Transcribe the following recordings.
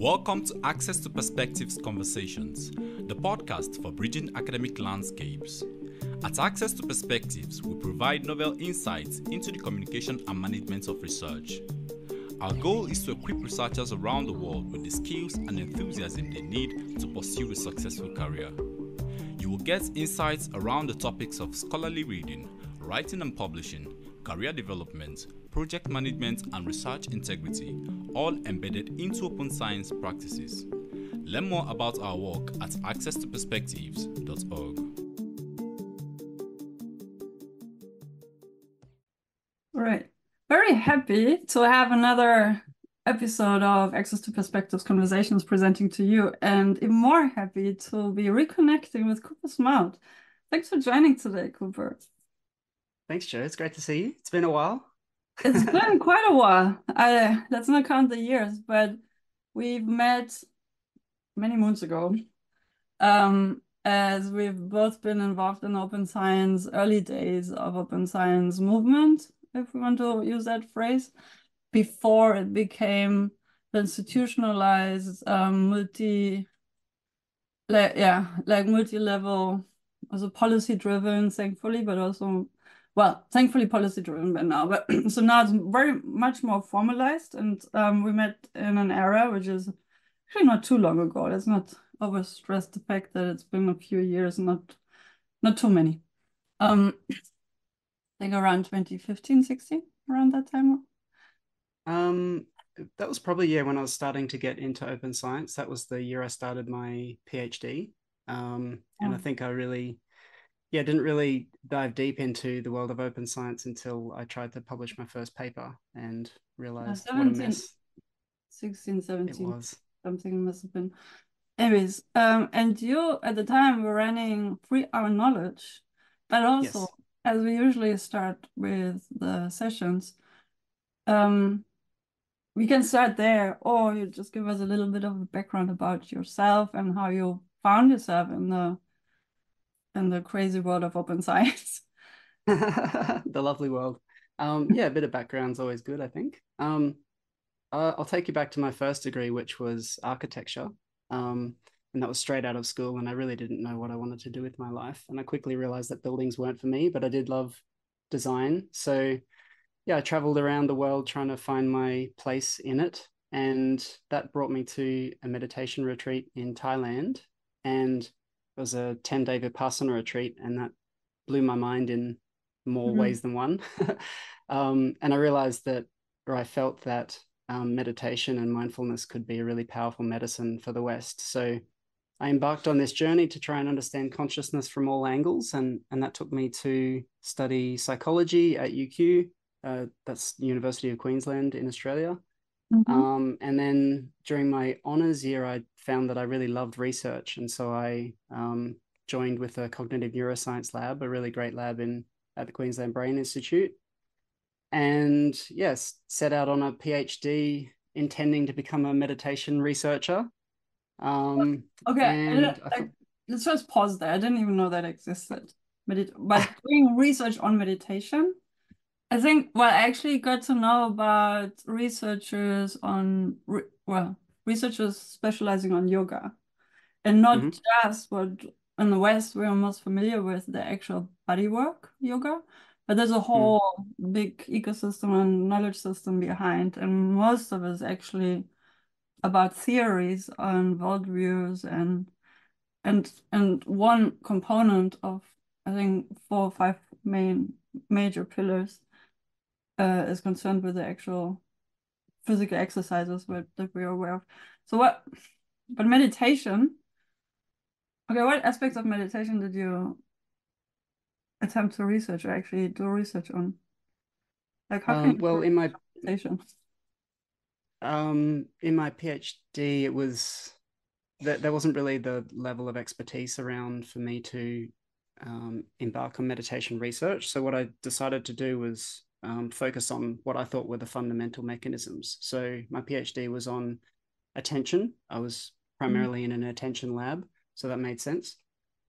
Welcome to Access 2 Perspectives Conversations, the podcast for bridging academic landscapes. At Access 2 Perspectives, we provide novel insights into the communication and management of research. Our goal is to equip researchers around the world with the skills and enthusiasm they need to pursue a successful career. You will get insights around the topics of scholarly reading, writing and publishing, career development, project management, and research integrity, all embedded into open science practices. Learn more about our work at access2perspectives.org. All right. Very happy to have another episode of Access 2 Perspectives Conversations presenting to you, and even more happy to be reconnecting with Cooper Smout. Thanks for joining today, Cooper. Thanks, Jo. It's great to see you. It's been a while. It's been quite a while. I let's not count the years, but we've met many moons ago. Um, as we've both been involved in open science, early days of open science movement, if we want to use that phrase, before it became institutionalized, um, multi, like yeah, like multi-level, also policy driven, thankfully, but also well, thankfully policy driven by now, but so now it's very much more formalized. And um, we met in an era which is actually not too long ago. Let's not overstress the fact that it's been a few years, not not too many. Um, I think around 2015, 16, around that time. Um, that was probably yeah when I was starting to get into open science. That was the year I started my PhD. Um, and I oh. think I really yeah, didn't really dive deep into the world of open science until I tried to publish my first paper and realized uh, 17, what a mess. 16, 17. It was. Something must have been. Anyways, um, and you at the time were running Free Our Knowledge, but also, yes. as we usually start with the sessions, um, we can start there, or you just give us a little bit of a background about yourself and how you found yourself in the in the crazy world of open science. the lovely world. Um, yeah, a bit of background's always good, I think. Um, uh, I'll take you back to my first degree, which was architecture. Um, and that was straight out of school. And I really didn't know what I wanted to do with my life. And I quickly realized that buildings weren't for me, but I did love design. So, yeah, I traveled around the world trying to find my place in it. And that brought me to a meditation retreat in Thailand. And it was a 10 day Vipassana retreat, and that blew my mind in more mm-hmm. ways than one. um, and I realized that, or I felt that um, meditation and mindfulness could be a really powerful medicine for the West. So I embarked on this journey to try and understand consciousness from all angles, and and that took me to study psychology at UQ. Uh, that's University of Queensland in Australia. Mm-hmm. Um, and then during my honors year, I found that I really loved research. And so I um, joined with a cognitive neuroscience lab, a really great lab in at the Queensland Brain Institute. And yes, set out on a PhD intending to become a meditation researcher. Um, okay, and I, I, let's just pause there. I didn't even know that existed. Medit- but doing research on meditation I think well, I actually got to know about researchers on well, researchers specializing on yoga, and not mm-hmm. just what in the West we're most familiar with the actual bodywork yoga, but there's a mm. whole mm. big ecosystem and knowledge system behind, and most of it is actually about theories on worldviews and and and one component of I think four or five main major pillars uh, is concerned with the actual physical exercises that we are aware of. So what, but meditation, okay, what aspects of meditation did you attempt to research or actually do research on? Like how um, well in my meditation? Um, in my PhD, it was that there wasn't really the level of expertise around for me to um, embark on meditation research. So what I decided to do was um, focus on what I thought were the fundamental mechanisms. So my PhD was on attention. I was mm-hmm. primarily mm-hmm. in an attention lab, so that made sense.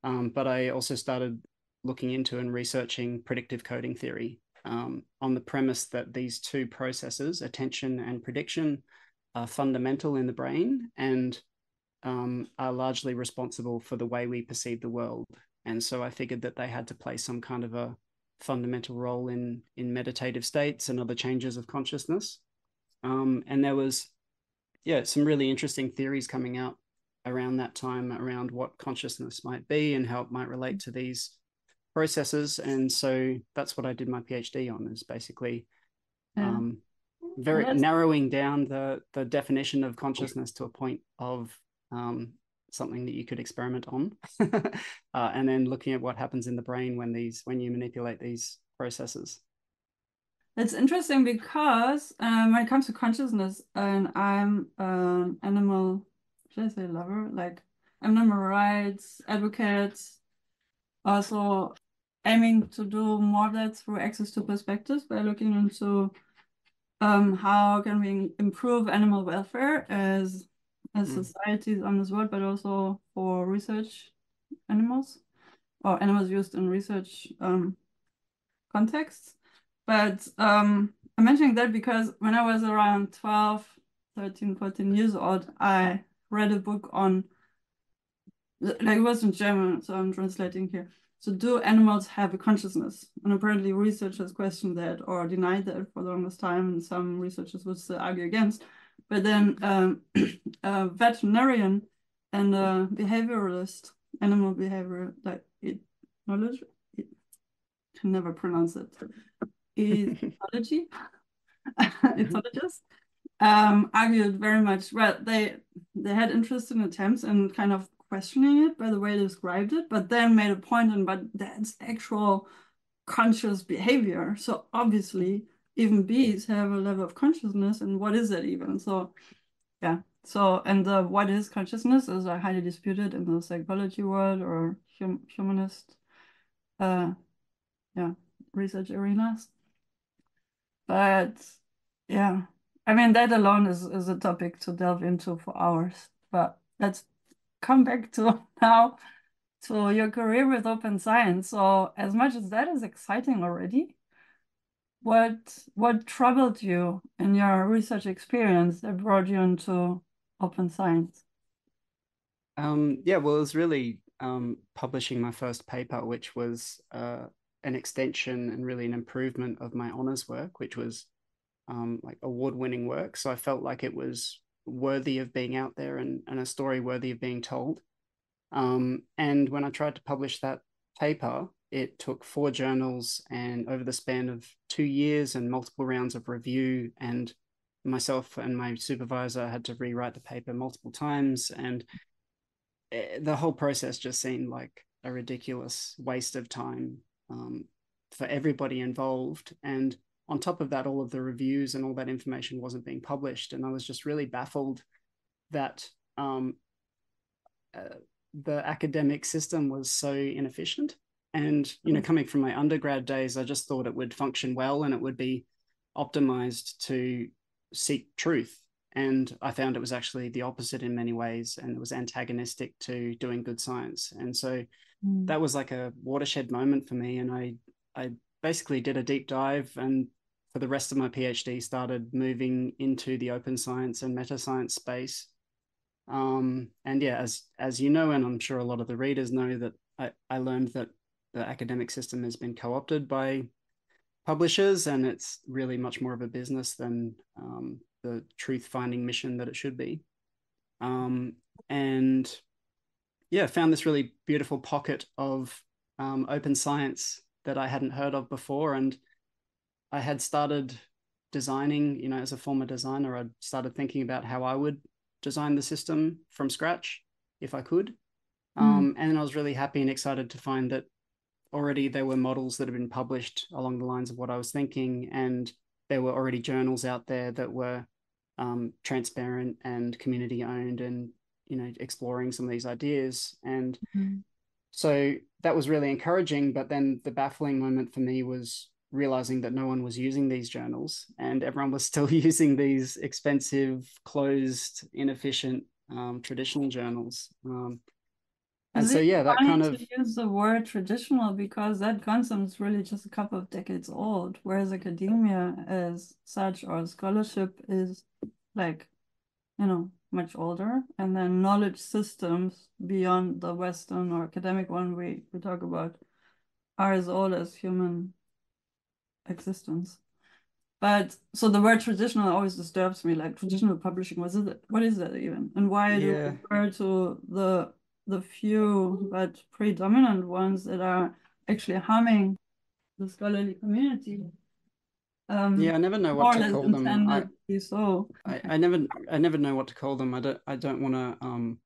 Um, but I also started looking into and researching predictive coding theory um, on the premise that these two processes, attention and prediction, are fundamental in the brain and um, are largely responsible for the way we perceive the world. And so I figured that they had to play some kind of a fundamental role in in meditative states and other changes of consciousness. Um, and there was, yeah, some really interesting theories coming out around that time around what consciousness might be and how it might relate to these processes. And so that's what I did my PhD on is basically yeah. um, very narrowing down the the definition of consciousness to a point of um, something that you could experiment on, uh, and then looking at what happens in the brain when these when you manipulate these processes. It's interesting because um, when it comes to consciousness, and I'm an animal, should I say lover? Like animal rights advocate, also aiming to do more of that through access to perspectives by looking into um, how can we improve animal welfare as as mm. societies on this world, but also for research animals or animals used in research um, contexts. But um, I'm mentioning that because when I was around 12, 13, 14 years old, I read a book on, like it was in German, so I'm translating here. So do animals have a consciousness? And apparently researchers questioned that or denied that for the longest time, and some researchers would still argue against. But then um, a veterinarian and a behavioralist, animal behavior, like it, knowledge, it, can never pronounce it, ethology, ethologist, um, argued very much, well, they, they had interesting attempts and kind of questioning it by the way they described it, but then made a point on, but that's actual conscious behavior. So obviously, even bees have a level of consciousness, and what is it even? So, yeah. So, and uh, what is consciousness is uh, highly disputed in the psychology world or hum humanist, uh, yeah, research arenas. But yeah, I mean that alone is is a topic to delve into for hours. But let's come back to now to your career with open science. So as much as that is exciting already, what what troubled you in your research experience that brought you into open science? Um, yeah, well, it was really um, publishing my first paper, which was uh, an extension and really an improvement of my honors work, which was um, like award-winning work. So I felt like it was worthy of being out there and, and a story worthy of being told. Um, and when I tried to publish that paper, it took four journals and over the span of two years and multiple rounds of review and myself and my supervisor had to rewrite the paper multiple times and eh, the whole process just seemed like a ridiculous waste of time um, for everybody involved and on top of that, all of the reviews and all that information wasn't being published. And I was just really baffled that um, uh, the academic system was so inefficient. And, you know, mm. coming from my undergrad days, I just thought it would function well and it would be optimized to seek truth. And I found it was actually the opposite in many ways, and it was antagonistic to doing good science. And so mm. that was like a watershed moment for me. And I, I basically did a deep dive and for the rest of my PhD started moving into the open science and meta science space. Um, and yeah, as as you know, and I'm sure a lot of the readers know that I, I learned that the academic system has been co-opted by publishers, and it's really much more of a business than um, the truth finding mission that it should be. Um, and yeah, found this really beautiful pocket of um, open science that I hadn't heard of before, and I had started designing, you know, as a former designer, I'd started thinking about how I would design the system from scratch if I could. Mm. Um, and I was really happy and excited to find that already there were models that had been published along the lines of what I was thinking, and there were already journals out there that were um, transparent and community owned, and you know, exploring some of these ideas. And mm. so that was really encouraging. But then the baffling moment for me was realizing that no one was using these journals and everyone was still using these expensive, closed, inefficient um, traditional journals. Um, and so, yeah, that kind of use the word traditional because that concept is really just a couple of decades old, whereas academia as such or scholarship is like you know, much older. And then knowledge systems beyond the Western or academic one we, we talk about are as old as human existence. But so the word traditional always disturbs me, like traditional publishing, what is it? What is that even? And why do you refer to the the few but predominant ones that are actually harming the scholarly community? Um, yeah, I never know what to call them. I, so I, I never I never know what to call them. I don't I don't want to um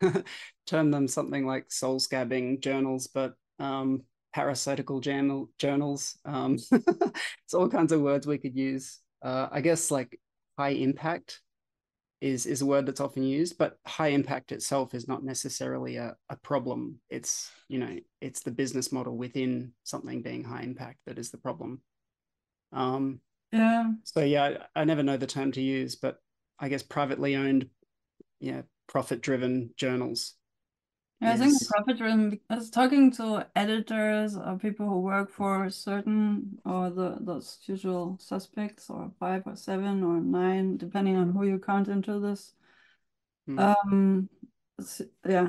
term them something like soul scabbing journals, but um parasitical journal journals. Um, it's all kinds of words we could use. Uh, I guess like high impact is is a word that's often used, but high impact itself is not necessarily a, a problem. It's you know it's the business model within something being high impact that is the problem. Um, yeah. So yeah, I, I never know the term to use, but I guess privately owned, yeah, profit driven journals yeah, I think the profit driven I was talking to editors or people who work for certain or the those usual suspects or five or seven or nine, depending on who you count into this. Hmm. Um yeah,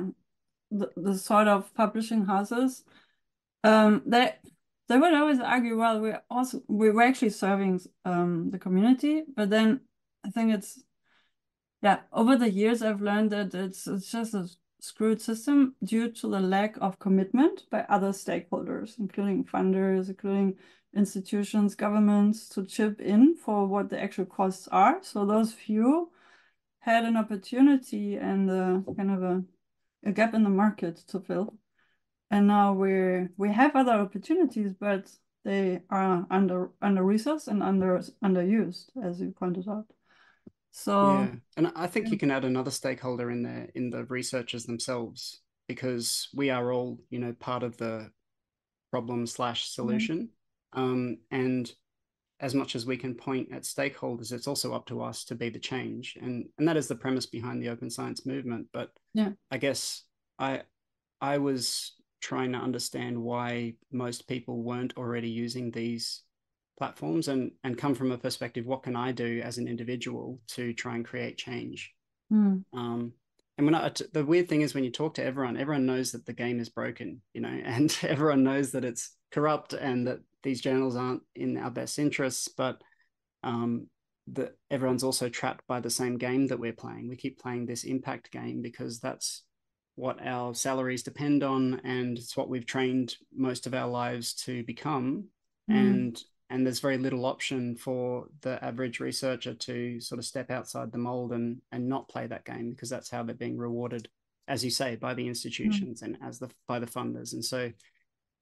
the, the sort of publishing houses. Um they they would always argue, well, we're also we were actually serving um the community, but then I think it's yeah, over the years I've learned that it's it's just a screwed system due to the lack of commitment by other stakeholders, including funders, including institutions, governments, to chip in for what the actual costs are. So those few had an opportunity and a, kind of a, a gap in the market to fill. And now we're we have other opportunities, but they are under under resourced and under underused, as you pointed out. So yeah, and I think you can add another stakeholder in there in the researchers themselves because we are all you know part of the problem slash mm-hmm. solution, mm-hmm. um, and as much as we can point at stakeholders, it's also up to us to be the change, and and that is the premise behind the open science movement. But yeah, I guess I I was trying to understand why most people weren't already using these platforms and and come from a perspective what can i do as an individual to try and create change mm. um, and when I, the weird thing is when you talk to everyone everyone knows that the game is broken you know and everyone knows that it's corrupt and that these journals aren't in our best interests but um, that everyone's also trapped by the same game that we're playing we keep playing this impact game because that's what our salaries depend on and it's what we've trained most of our lives to become mm. and and there's very little option for the average researcher to sort of step outside the mold and and not play that game because that's how they're being rewarded as you say by the institutions mm. and as the by the funders and so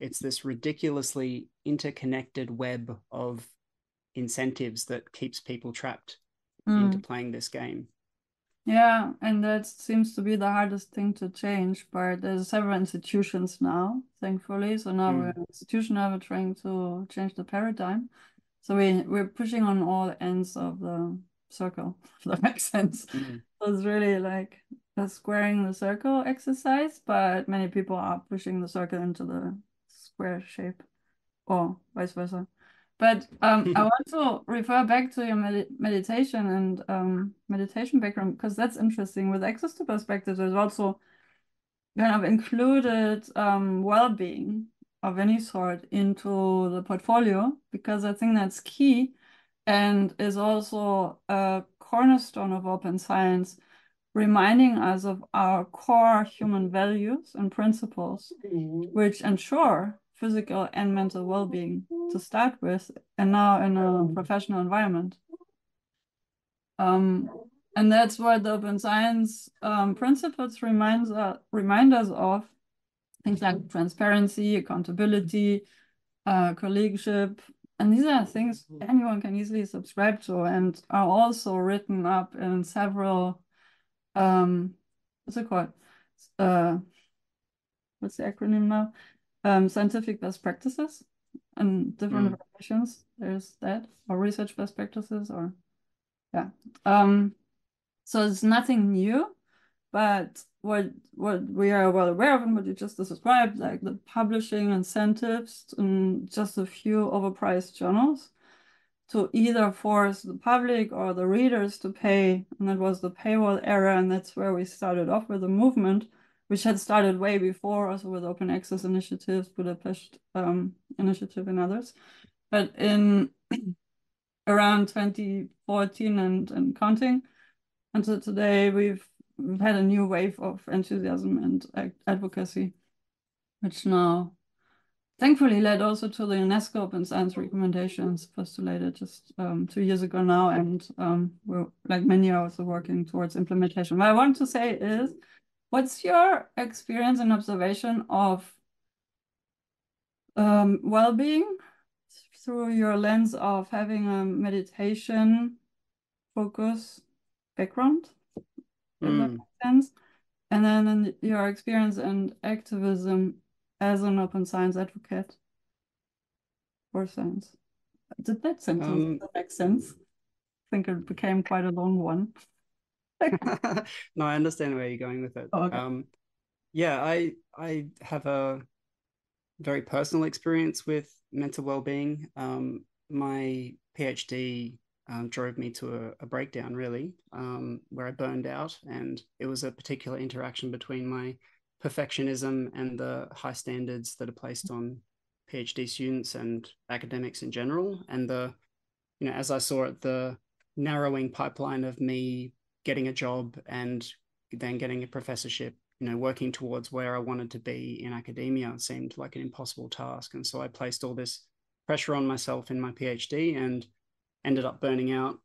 it's this ridiculously interconnected web of incentives that keeps people trapped mm. into playing this game yeah, and that seems to be the hardest thing to change. But there's several institutions now, thankfully. So now mm. we're an institution now we're trying to change the paradigm. So we we're pushing on all ends of the circle. If that makes sense. Mm. So it's really like a squaring the circle exercise, but many people are pushing the circle into the square shape, or vice versa. But um, I want to refer back to your med meditation and um, meditation background because that's interesting. With access to perspective, there's also kind of included um, well-being of any sort into the portfolio because I think that's key and is also a cornerstone of open science, reminding us of our core human values and principles, mm -hmm. which ensure physical and mental well-being to start with, and now in a professional environment. Um, and that's what the open science um, principles reminds uh, remind us of things like transparency, accountability, uh, colleagueship, and these are things anyone can easily subscribe to and are also written up in several um, what's it called? Uh, what's the acronym now? Um, scientific best practices and different mm. variations. There's that, or research best practices, or yeah. Um, so it's nothing new, but what what we are well aware of and what you just described, like the publishing incentives and just a few overpriced journals, to either force the public or the readers to pay. And that was the paywall era. And that's where we started off with the movement, which had started way before, also with open access initiatives, Budapest um, initiative and others. But in around 2014 and, and counting until today, we've, we've had a new wave of enthusiasm and advocacy, which now thankfully led also to the UNESCO Open Science recommendations postulated just um, two years ago now. And um, we're, like many are also working towards implementation. What I want to say is, what's your experience and observation of um, well-being through your lens of having a meditation focus background? Mm. sense? And then your experience and activism as an open science advocate for science. Did that sentence um, make sense? I think it became quite a long one. no, I understand where you're going with it. Oh, okay. um, yeah, I I have a very personal experience with mental well-being. Um, my PhD um, drove me to a, a breakdown, really, um, where I burned out, and it was a particular interaction between my perfectionism and the high standards that are placed on PhD students and academics in general, and the, you know, as I saw it, the narrowing pipeline of me getting a job and then getting a professorship, you know, working towards where I wanted to be in academia seemed like an impossible task. And so I placed all this pressure on myself in my PhD and ended up burning out,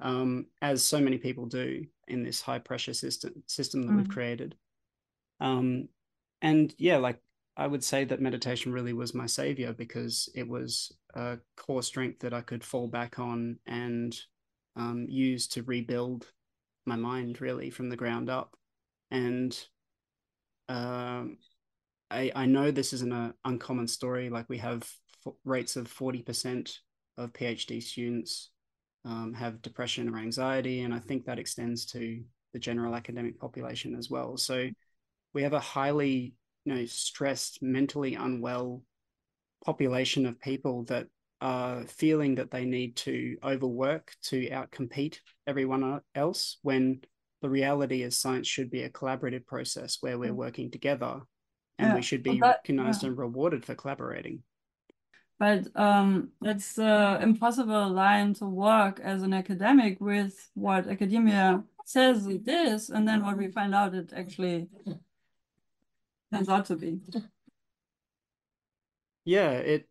um, as so many people do in this high pressure system system that mm. we've created. Um, and yeah, like I would say that meditation really was my savior because it was a core strength that I could fall back on and um, use to rebuild my mind really from the ground up. And um, I, I know this isn't an uncommon story. Like we have f- rates of 40% of PhD students um, have depression or anxiety. And I think that extends to the general academic population as well. So we have a highly you know stressed mentally unwell population of people that are feeling that they need to overwork to outcompete everyone else when the reality is science should be a collaborative process where we're mm. working together and yeah. we should be that, recognized yeah. and rewarded for collaborating but um, it's an impossible line to work as an academic with what academia says it is and then what we find out it actually Turns out to be. Yeah, it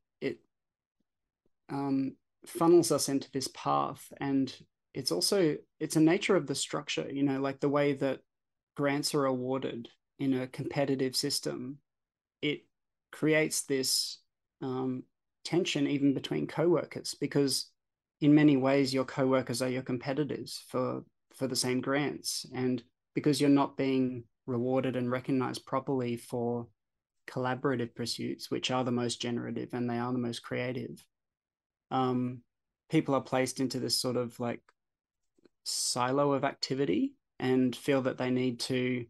um, funnels us into this path, and it's also it's a nature of the structure. You know, like the way that grants are awarded in a competitive system, it creates this um, tension even between co-workers because in many ways your co-workers are your competitors for for the same grants and because you're not being rewarded and recognized properly for collaborative pursuits, which are the most generative and they are the most creative. Um, people are placed into this sort of like silo of activity and feel that they need to,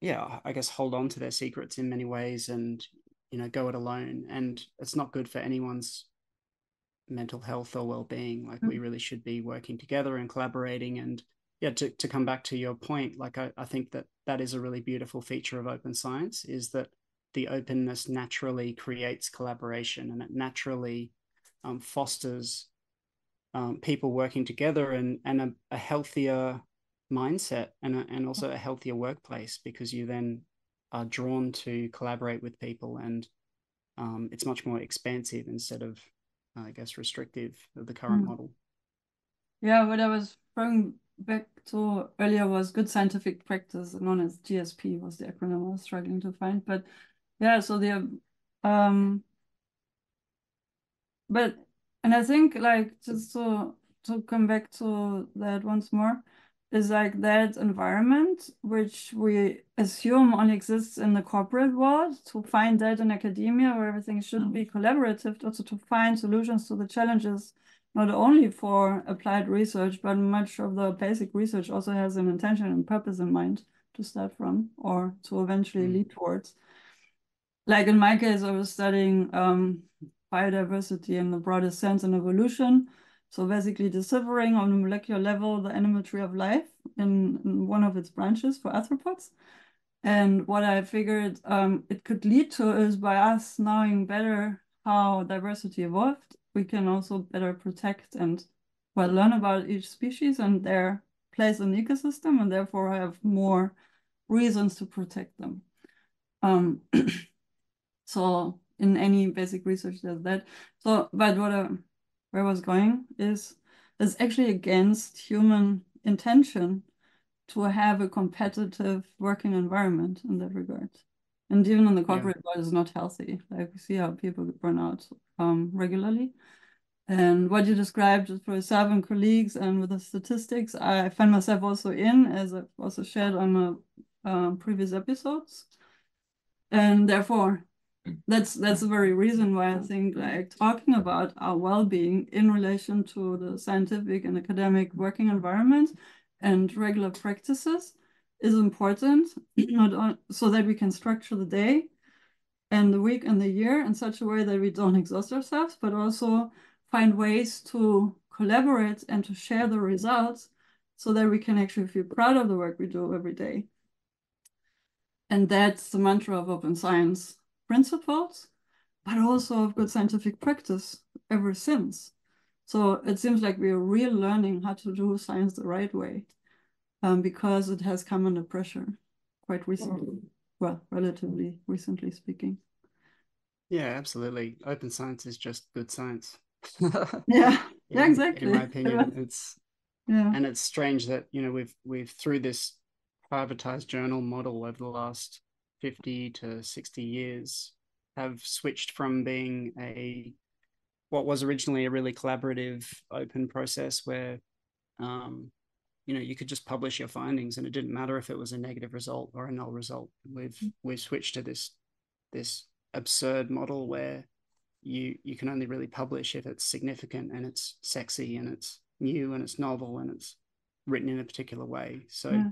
yeah, I guess hold on to their secrets in many ways and, you know, go it alone. And it's not good for anyone's mental health or well-being. Like mm-hmm. we really should be working together and collaborating and yeah, to, to come back to your point, like I, I think that that is a really beautiful feature of open science is that the openness naturally creates collaboration and it naturally um, fosters um, people working together and, and a, a healthier mindset and, a, and also a healthier workplace because you then are drawn to collaborate with people and um, it's much more expansive instead of, I guess, restrictive of the current mm. model. Yeah, what I was throwing back to earlier was good scientific practice, known as GSP was the acronym I was struggling to find. But yeah, so the um but and I think like just to to come back to that once more is like that environment which we assume only exists in the corporate world to find that in academia where everything should be collaborative also to find solutions to the challenges not only for applied research, but much of the basic research also has an intention and purpose in mind to start from or to eventually mm. lead towards. Like in my case, I was studying um, biodiversity in the broadest sense and evolution. So basically deciphering on a molecular level the animal tree of life in, in one of its branches for arthropods. And what I figured um, it could lead to is by us knowing better how diversity evolved, we can also better protect and well learn about each species and their place in the ecosystem and therefore have more reasons to protect them. Um, so in any basic research there's that. So but what I, where I was going is is actually against human intention to have a competitive working environment in that regard. And even in the corporate yeah. world is not healthy. Like we see how people burn out um, regularly. And what you described for yourself and colleagues and with the statistics, I find myself also in, as I've also shared on uh, previous episodes. And therefore, that's that's the very reason why I think like talking about our well-being in relation to the scientific and academic working environment and regular practices is important, not on, so that we can structure the day and the week and the year in such a way that we don't exhaust ourselves, but also find ways to collaborate and to share the results so that we can actually feel proud of the work we do every day. And that's the mantra of open science principles, but also of good scientific practice ever since. So it seems like we're really learning how to do science the right way um, because it has come under pressure quite recently. Well, relatively recently speaking. Yeah, absolutely. Open science is just good science. yeah, in, yeah, exactly. In my opinion, it's yeah, and it's strange that you know we've we've through this privatized journal model over the last fifty to sixty years have switched from being a what was originally a really collaborative open process where um, you know you could just publish your findings and it didn't matter if it was a negative result or a null result we've mm. we've switched to this this absurd model where you you can only really publish if it's significant and it's sexy and it's new and it's novel and it's written in a particular way so yeah.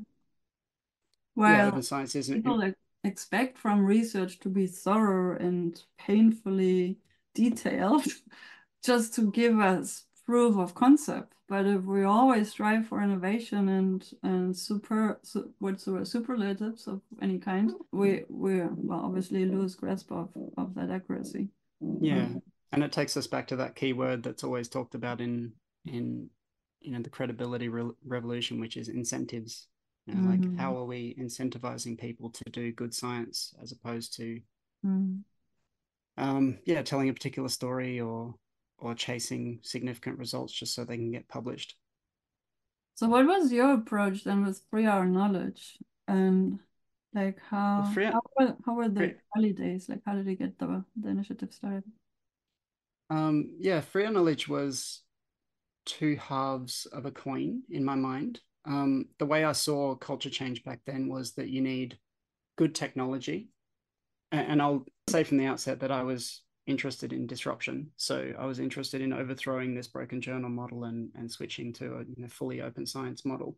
well yeah, open science isn't people it? Expect from research to be thorough and painfully detailed just to give us proof of concept. But if we always strive for innovation and and super su, what's the superlatives of any kind we we well obviously lose grasp of of that accuracy. Yeah. And it takes us back to that key word that's always talked about in in you know the credibility re- revolution which is incentives you know, mm-hmm. like how are we incentivizing people to do good science as opposed to mm. um yeah telling a particular story or or chasing significant results just so they can get published. So what was your approach then with free our knowledge and like how free, how, were, how were the free, early days like how did you get the, the initiative started? Um yeah, free our knowledge was two halves of a coin in my mind. Um, the way I saw culture change back then was that you need good technology. And I'll say from the outset that I was interested in disruption. So I was interested in overthrowing this broken journal model and, and switching to a you know, fully open science model.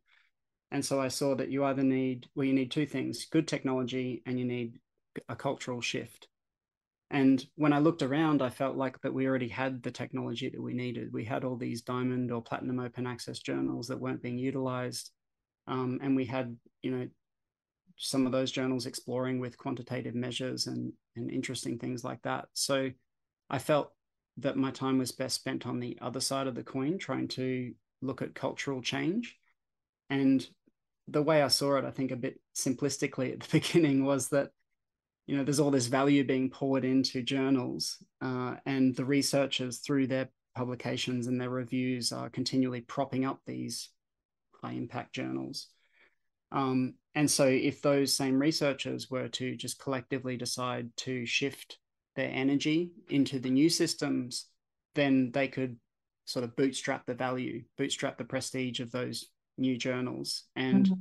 And so I saw that you either need, well, you need two things good technology and you need a cultural shift. And when I looked around, I felt like that we already had the technology that we needed. We had all these diamond or platinum open access journals that weren't being utilized. Um, and we had, you know, some of those journals exploring with quantitative measures and, and interesting things like that. So I felt that my time was best spent on the other side of the coin, trying to look at cultural change. And the way I saw it, I think a bit simplistically at the beginning, was that you know there's all this value being poured into journals, uh, and the researchers through their publications and their reviews are continually propping up these high impact journals. Um, and so, if those same researchers were to just collectively decide to shift their energy into the new systems, then they could sort of bootstrap the value, bootstrap the prestige of those new journals, and mm-hmm.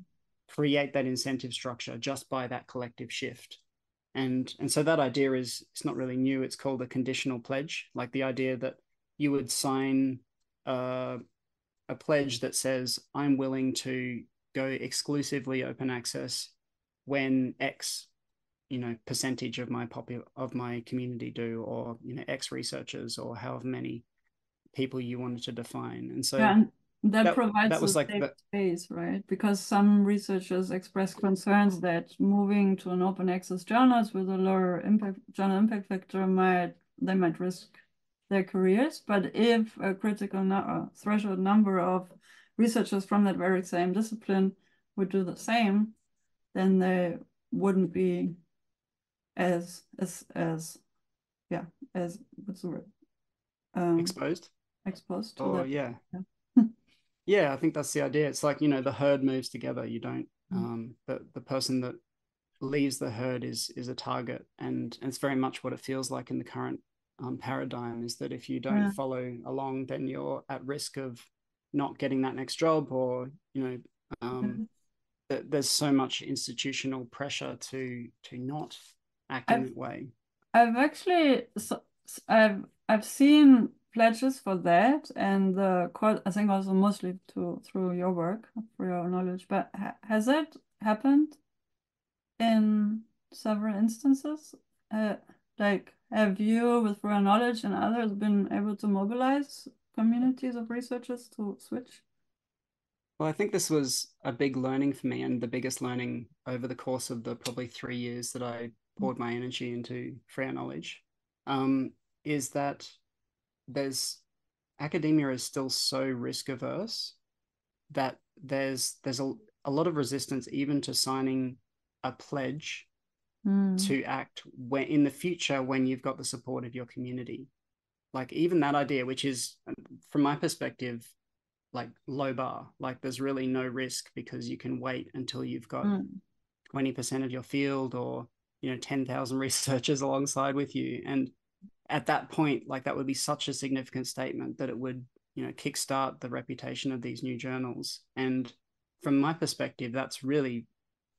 create that incentive structure just by that collective shift. And and so that idea is it's not really new. It's called a conditional pledge, like the idea that you would sign uh, a pledge that says, "I'm willing to go exclusively open access when X you know percentage of my popu- of my community do or you know x researchers or however many people you wanted to define and so Yeah, that, that- provides that was a like safe the- space, right? Because some researchers express concerns that moving to an open access journals with a lower impact journal impact factor might they might risk their careers. But if a critical nu- uh, threshold number of researchers from that very same discipline would do the same, then they wouldn't be as as as yeah as what's the word um, exposed exposed to oh that. yeah Yeah. Yeah i think that's the idea. It's like you know the herd moves together. You don't Mm. um the, the person that leaves the herd is is a target. And, and it's very much what it feels like in the current um, paradigm is that if you don't Yeah. follow along then you're at risk of not getting that next job or you know um that there's so much institutional pressure to to not act in I've- that way. I've actually so, I've I've seen pledges for that and I think also mostly to through your work Free Our Knowledge but ha has that happened in several instances? Uh, like have you with your knowledge and others been able to mobilize communities of researchers to switch? Well, I think this was a big learning for me, and the biggest learning over the course of the probably three years that I poured my energy into free knowledge, um, is that there's academia is still so risk averse that there's there's a, a lot of resistance even to signing a pledge Mm. to act when in the future when you've got the support of your community like even that idea which is from my perspective like low bar like there's really no risk because you can wait until you've got Mm. 20% of your field or you know 10,000 researchers alongside with you and at that point like that would be such a significant statement that it would you know kickstart the reputation of these new journals and from my perspective that's really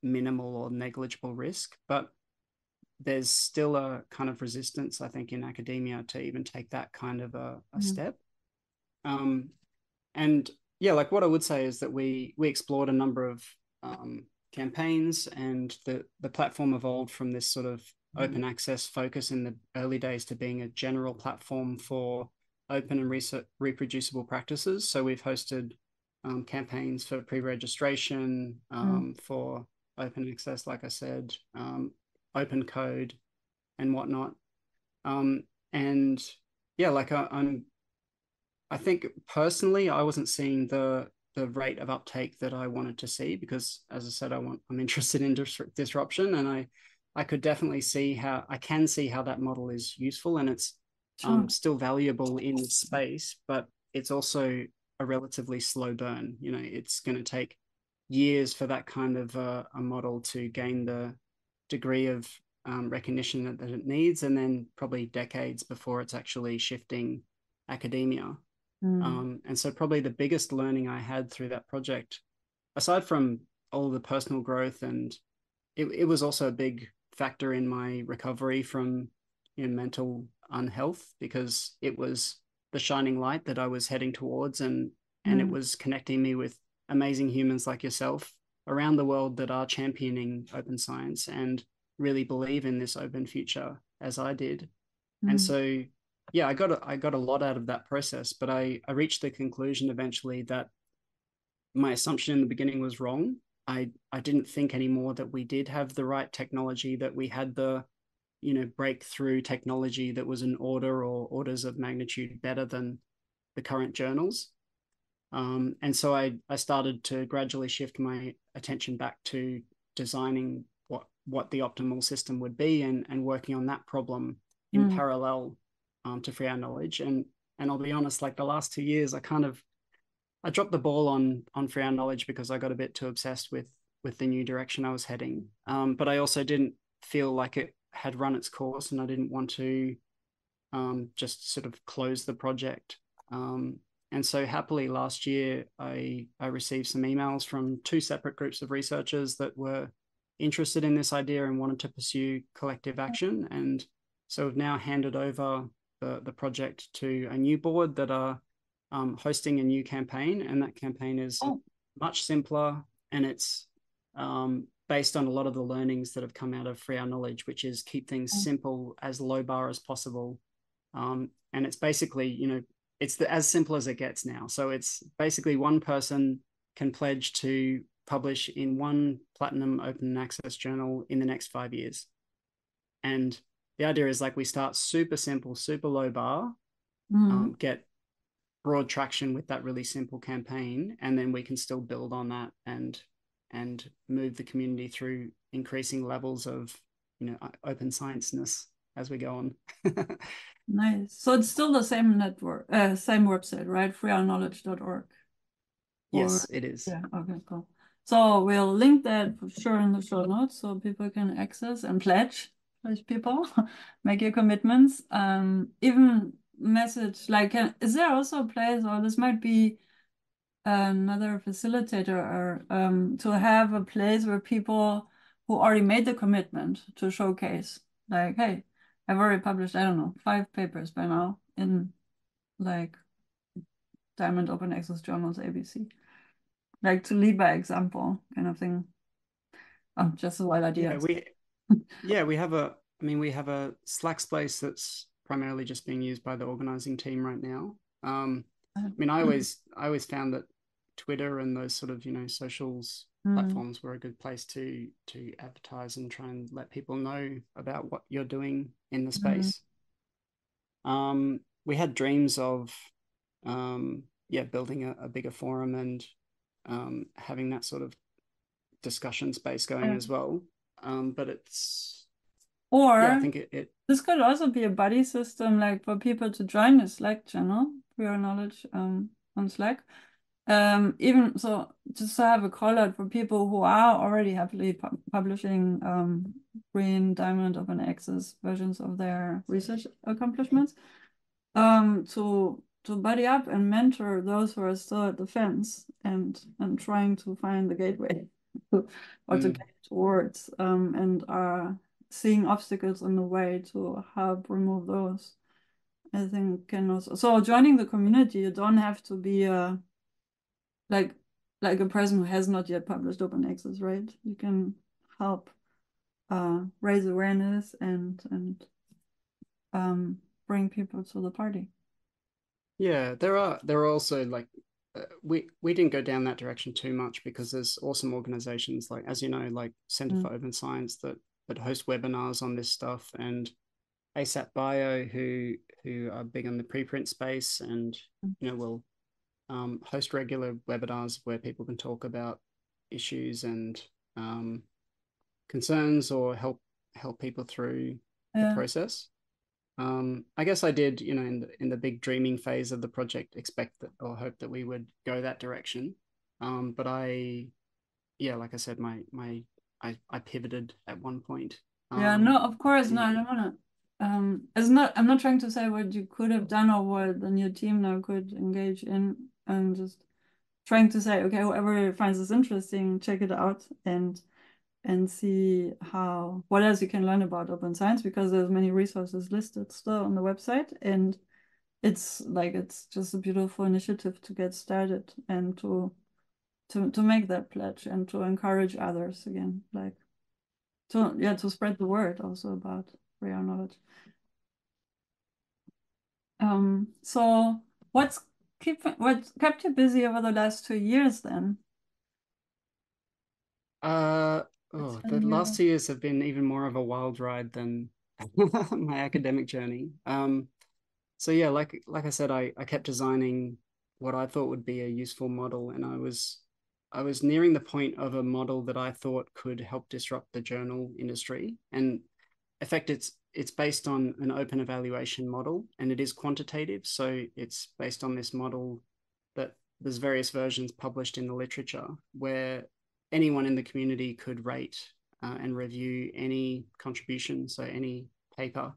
minimal or negligible risk but there's still a kind of resistance i think in academia to even take that kind of a, a Mhm. step um and yeah like what i would say is that we we explored a number of um campaigns and the the platform evolved from this sort of open access focus in the early days to being a general platform for open and research, reproducible practices. So we've hosted um, campaigns for pre-registration um, for open access like i said um, open code and whatnot. Um, and yeah like I, i'm i think personally i wasn't seeing the the rate of uptake that i wanted to see because as i said i want i'm interested in dis- disruption and i i could definitely see how i can see how that model is useful and it's Sure. um, still valuable in space but it's also a relatively slow burn you know it's going to take years for that kind of uh, a model to gain the degree of um, recognition that, that it needs and then probably decades before it's actually shifting academia Mm. um, and so probably the biggest learning i had through that project aside from all the personal growth and it, it was also a big factor in my recovery from you know, mental unhealth because it was the shining light that i was heading towards and and it Mm. was connecting me with amazing humans like yourself around the world that are championing open science and really believe in this open future as I did. And Mm. so yeah, I got a, I got a lot out of that process, but I I reached the conclusion eventually that my assumption in the beginning was wrong. I I didn't think anymore that we did have the right technology, that we had the you know breakthrough technology that was an order or orders of magnitude better than the current journals. Um, and so I, I started to gradually shift my attention back to designing what what the optimal system would be and, and working on that problem in Mm. parallel um, to free our knowledge. And and I'll be honest, like the last two years, I kind of I dropped the ball on on free our knowledge because I got a bit too obsessed with with the new direction I was heading. Um, but I also didn't feel like it had run its course, and I didn't want to um, just sort of close the project. Um, and so happily last year, I, I received some emails from two separate groups of researchers that were interested in this idea and wanted to pursue collective action. And so we've now handed over the, the project to a new board that are um, hosting a new campaign. And that campaign is Oh. much simpler and it's um, based on a lot of the learnings that have come out of free our knowledge which is keep things Mm. simple as low bar as possible um, and it's basically you know it's the, as simple as it gets now so it's basically one person can pledge to publish in one platinum open access journal in the next five years and the idea is like we start super simple super low bar Mhm. um, get broad traction with that really simple campaign and then we can still build on that and and move the community through increasing levels of you know open science-ness as we go on Nice. So it's still the same network, uh, same website, right? freeourknowledge.org. yes it is Yeah, okay, cool. So we'll link that for sure in the show notes so people can access and pledge, pledge people, make your commitments. Um, even message like, uh, is there also a place, or this might be another facilitator, or um, to have a place where people who already made the commitment to showcase, like, hey, I've already published, I don't know, five papers by now in like Diamond Open Access Journals ABC like to lead by example kind of thing. Um just a wild idea. Yeah we yeah we have a i mean we have a slack space that's primarily just being used by the organizing team right now um i mean i always i always found that twitter and those sort of you know socials Mm, platforms were a good place to to advertise and try and let people know about what you're doing in the space. Um, we had dreams of, um, yeah, building a, a bigger forum and um, having that sort of discussion space going Yeah. as well. Um, but it's or yeah, I think it, it this could also be a buddy system like for people to join the slack channel Free Our Knowledge um on slack um even so just to have a call out for people who are already happily pu- publishing um green diamond open access versions of their research accomplishments um to to buddy up and mentor those who are still at the fence and and trying to find the gateway to, or to Mm. get towards um and are seeing obstacles in the way to help remove those i think can also so joining the community you don't have to be a like like a person who has not yet published open access right you can help uh raise awareness and and um bring people to the party Yeah, there are there are also like uh, we we didn't go down that direction too much because there's awesome organizations like as you know like Center Mm. for Open Science that that host webinars on this stuff and ASAP Bio who who are big in the preprint space and you know will um, host regular webinars where people can talk about issues and um, concerns or help help people through the process. Um, I guess I did, you know, in the in the big dreaming phase of the project, expect that or hope that we would go that direction. Um, but I, yeah, like I said, my my I I pivoted at one point. Yeah, Um, no, of course, no, I don't wanna. Um, it's not. I'm not trying to say what you could have done or what the new team now could engage in. I'm just trying to say, okay, whoever finds this interesting, check it out and and see how what else you can learn about open science because there's many resources listed still on the website and it's like it's just a beautiful initiative to get started and to to to make that pledge and to encourage others again, like to yeah to spread the word also about real knowledge. Um, so what's keep what kept you busy over the last two years then? Uh, oh, the last two years have been even more of a wild ride than my academic journey. Um, so yeah, like like I said, I I kept designing what I thought would be a useful model, and I was I was nearing the point of a model that I thought could help disrupt the journal industry. And in fact, it's it's based on an open evaluation model, and it is quantitative. So it's based on this model that there's various versions published in the literature where anyone in the community could rate uh, and review any contribution, so any paper,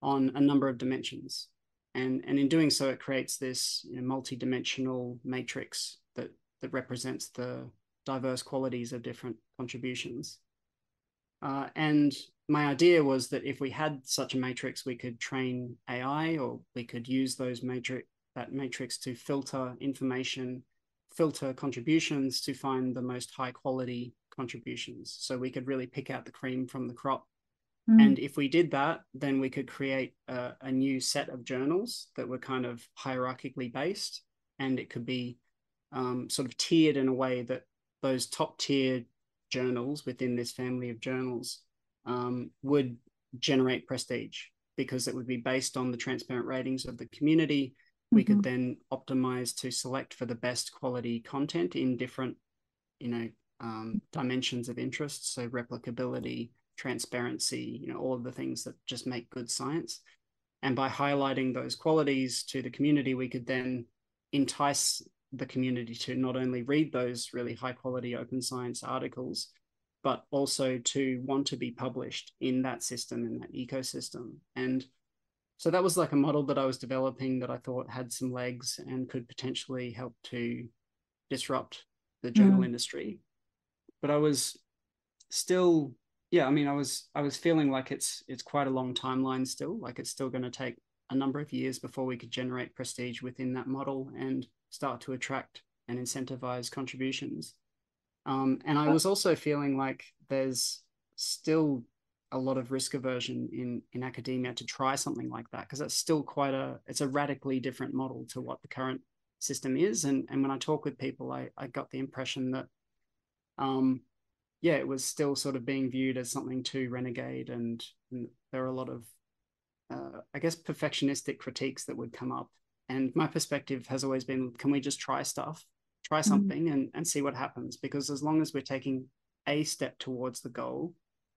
on a number of dimensions. And, and in doing so, it creates this you know, multi-dimensional matrix that, that represents the diverse qualities of different contributions. Uh, and my idea was that if we had such a matrix, we could train AI or we could use those matrix that matrix to filter information filter contributions to find the most high quality contributions. So we could really pick out the cream from the crop. Mm. And if we did that, then we could create a, a new set of journals that were kind of hierarchically based. And it could be um, sort of tiered in a way that those top tier journals within this family of journals um, would generate prestige because it would be based on the transparent ratings of the community. We Mm-hmm. could then optimize to select for the best quality content in different, you know, um, dimensions of interest. So replicability, transparency, you know, all of the things that just make good science. And by highlighting those qualities to the community, we could then entice the community to not only read those really high quality open science articles, but also to want to be published in that system, in that ecosystem. And so that was like a model that I was developing that I thought had some legs and could potentially help to disrupt the journal Mm. industry. But I was still, yeah, I mean, I was I was feeling like it's it's quite a long timeline still, like it's still going to take a number of years before we could generate prestige within that model and start to attract and incentivize contributions. Um, and I was also feeling like there's still a lot of risk aversion in in academia to try something like that because it's still quite a it's a radically different model to what the current system is. And and when I talk with people, I I got the impression that um yeah, it was still sort of being viewed as something too renegade, and, and there are a lot of, uh, I guess, perfectionistic critiques that would come up. And my perspective has always been, can we just try stuff, try something, and and see what happens? Because as long as we're taking a step towards the goal,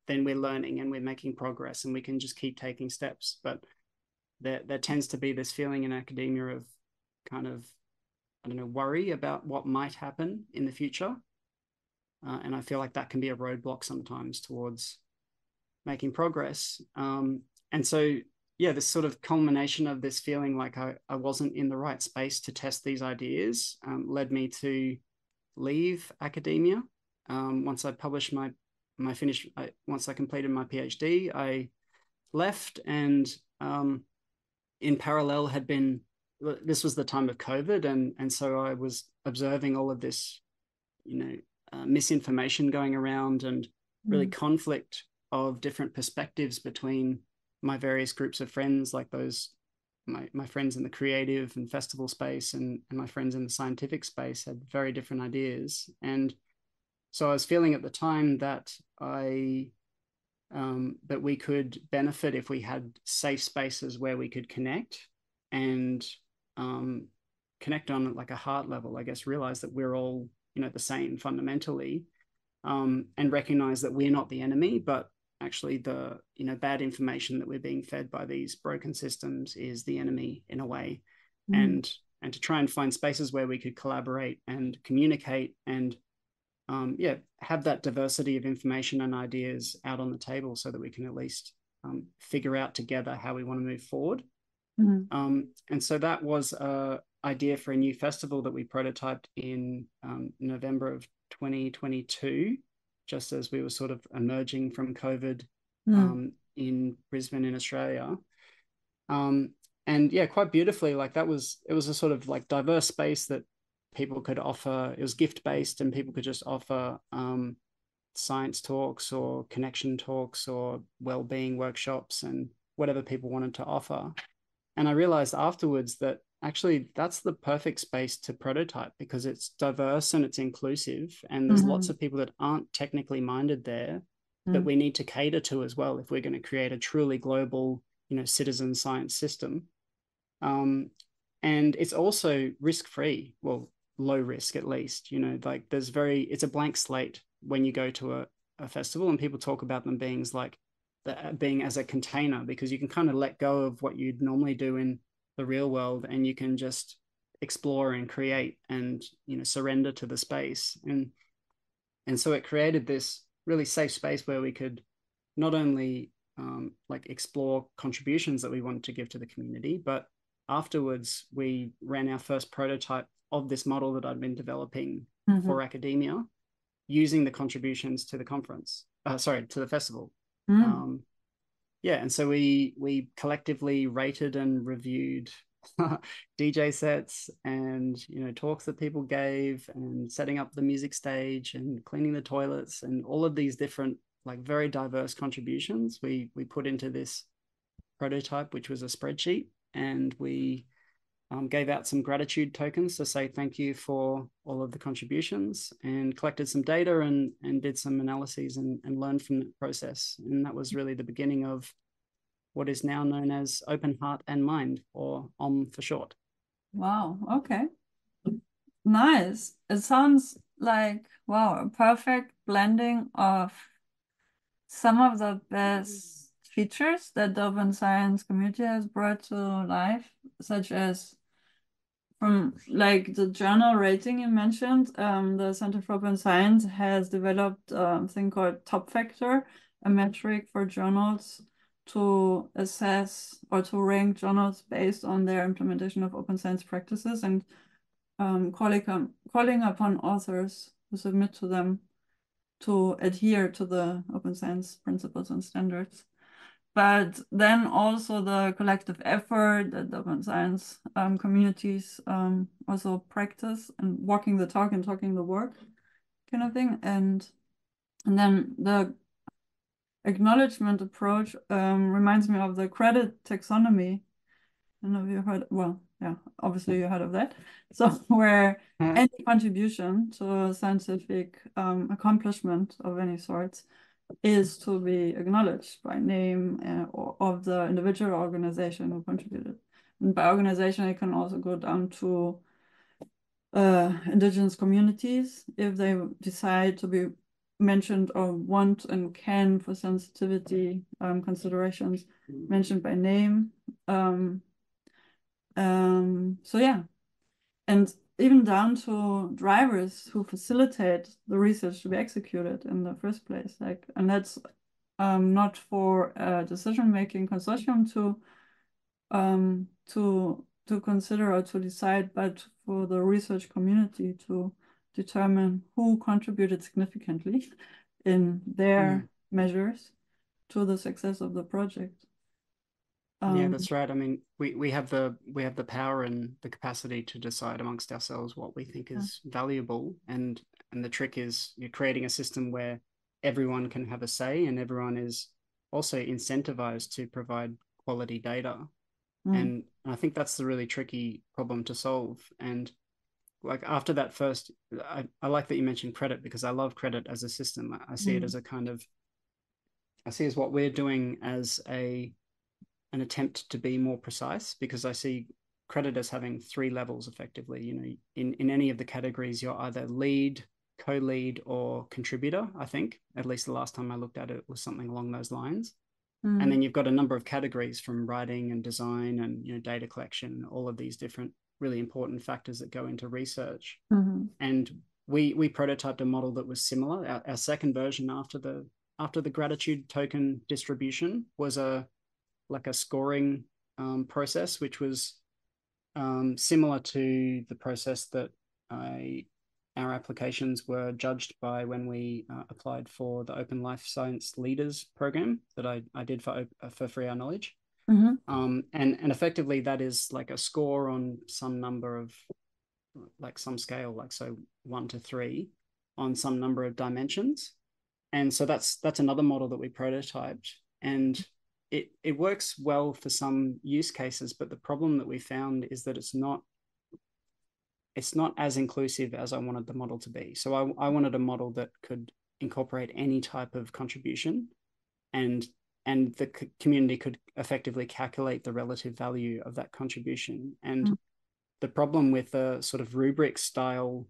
then we're learning and we're making progress, and we can just keep taking steps. But there there tends to be this feeling in academia of kind of, I don't know, worry about what might happen in the future. Uh, and I feel like that can be a roadblock sometimes towards making progress. Um, and so, yeah, this sort of culmination of this feeling like I, I wasn't in the right space to test these ideas um, led me to leave academia. Um, once I published my my finished, I, once I completed my PhD, I left and um, in parallel had been this was the time of COVID, and and so I was observing all of this, you know, uh, misinformation going around and really Mm. conflict of different perspectives between my various groups of friends, like those my my friends in the creative and festival space and, and my friends in the scientific space had very different ideas. And so I was feeling at the time that I um, that we could benefit if we had safe spaces where we could connect and um, connect on like a heart level, I guess, realize that we're all, you know, the same fundamentally um, and recognize that we're not the enemy, but actually the, you know, bad information that we're being fed by these broken systems is the enemy in a way. Mm. And, and to try and find spaces where we could collaborate and communicate and um, yeah, have that diversity of information and ideas out on the table so that we can at least um, figure out together how we want to move forward. Mhm. Um, and so that was a idea for a new festival that we prototyped in um, November of 2022, just as we were sort of emerging from COVID Mm. um, in Brisbane in Australia. Um, and yeah, quite beautifully, like that was it was a sort of like diverse space that people could offer. It was gift based, and people could just offer um, science talks or connection talks or well being workshops and whatever people wanted to offer. And I realized afterwards that actually that's the perfect space to prototype because it's diverse and it's inclusive, and there's lots of people that aren't technically minded there that Mm. we need to cater to as well if we're going to create a truly global you know citizen science system um, and it's also risk free well low risk at least you know like there's very it's a blank slate when you go to a, a festival and people talk about them being like the, being as a container because you can kind of let go of what you'd normally do in the real world and you can just explore and create and you know surrender to the space and and so it created this really safe space where we could not only um, like explore contributions that we wanted to give to the community, but afterwards we ran our first prototype of this model that I'd been developing Mhm. for academia using the contributions to the conference, uh, sorry, to the festival. Mm. Um, yeah, and so we we collectively rated and reviewed DJ sets and you know talks that people gave and setting up the music stage and cleaning the toilets and all of these different like very diverse contributions. We we put into this prototype which was a spreadsheet and we um, gave out some gratitude tokens to say thank you for all of the contributions and collected some data and and did some analyses and, and learned from the process. And that was really the beginning of what is now known as open heart and mind or om for short. Wow okay. Nice. It sounds like wow a perfect blending of some of the best features that the open science community has brought to life such as from like the journal rating you mentioned, um, the Center for Open Science has developed a thing called Top Factor, a metric for journals to assess or to rank journals based on their implementation of open science practices and um, calling, um, calling upon authors to submit to them to adhere to the open science principles and standards but then also the collective effort that open science um, communities um, also practice and walking the talk and talking the work kind of thing. And and then the acknowledgement approach um, reminds me of the credit taxonomy. I don't know if you heard well yeah obviously you heard of that. So where mm. any contribution to a scientific um, accomplishment of any sort is to be acknowledged by name uh, or of the individual organization who contributed. And by organization, it can also go down to uh, indigenous communities if they decide to be mentioned or want and can for sensitivity um, considerations mentioned by name. Um, um, so yeah, and even down to drivers who facilitate the research to be executed in the first place. Like, and that's um, not for a decision-making consortium to um, to to consider or to decide, but for the research community to determine who contributed significantly in their mm. measures to the success of the project. Um, yeah, that's right. I mean, we, we have the we have the power and the capacity to decide amongst ourselves what we think is yeah. valuable, and and the trick is you're creating a system where everyone can have a say and everyone is also incentivized to provide quality data, mm. and I think that's the really tricky problem to solve. And like after that first, I, I like that you mentioned credit because I love credit as a system. I see mm. it as a kind of I see as what we're doing as a an attempt to be more precise because I see credit as having three levels effectively. You know, in, in any of the categories, you're either lead, co-lead, or contributor, I think. At least the last time I looked at it was something along those lines. Mm. And then you've got a number of categories from writing and design and you know data collection, all of these different really important factors that go into research. Mm-hmm. And we we prototyped a model that was similar. Our, our second version after the after the gratitude token distribution was a like a scoring um, process, which was um, similar to the process that I, our applications were judged by when we uh, applied for the Open Life Science Leaders program that I, I did for for Free Our Knowledge. Mm-hmm. Um, and and effectively that is like a score on some number of like some scale, like so one to three on some number of dimensions. And so that's that's another model that we prototyped. And it it works well for some use cases, but the problem that we found is that it's not it's not as inclusive as I wanted the model to be. So I, I wanted a model that could incorporate any type of contribution and and the community could effectively calculate the relative value of that contribution. And mm. the problem with a sort of rubric style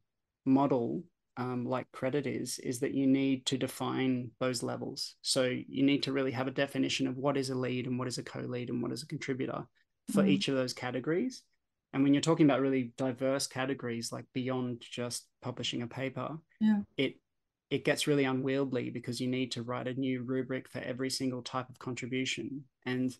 model um, like credit is, is that you need to define those levels. So you need to really have a definition of what is a lead and what is a co-lead and what is a contributor for mm. each of those categories. And when you're talking about really diverse categories, like beyond just publishing a paper, yeah. it it gets really unwieldy because you need to write a new rubric for every single type of contribution. And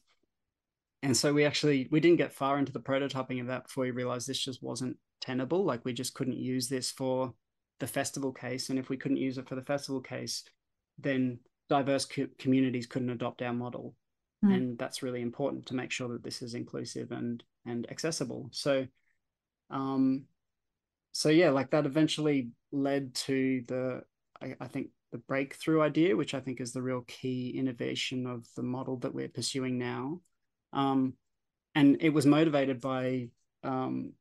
and so we actually we didn't get far into the prototyping of that before we realized this just wasn't tenable. Like we just couldn't use this for the festival case. And if we couldn't use it for the festival case, then diverse co- communities couldn't adopt our model. Mm. And that's really important to make sure that this is inclusive and and accessible. So, um, so yeah, like that eventually led to the, I, I think the breakthrough idea, which I think is the real key innovation of the model that we're pursuing now. Um, and it was motivated by um,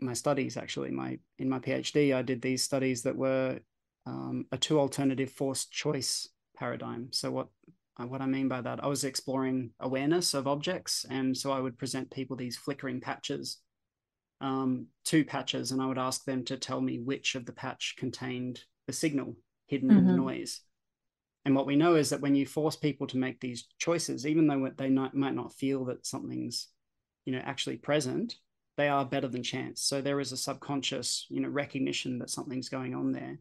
my studies actually. My in my PhD, I did these studies that were um, a two alternative forced choice paradigm. So what uh, what I mean by that, I was exploring awareness of objects, and so I would present people these flickering patches, um, two patches, and I would ask them to tell me which of the patch contained the signal hidden mm-hmm. in the mm-hmm. noise. And what we know is that when you force people to make these choices, even though they not, might not feel that something's, you know, actually present, they are better than chance. So there is a subconscious, you know, recognition that something's going on there.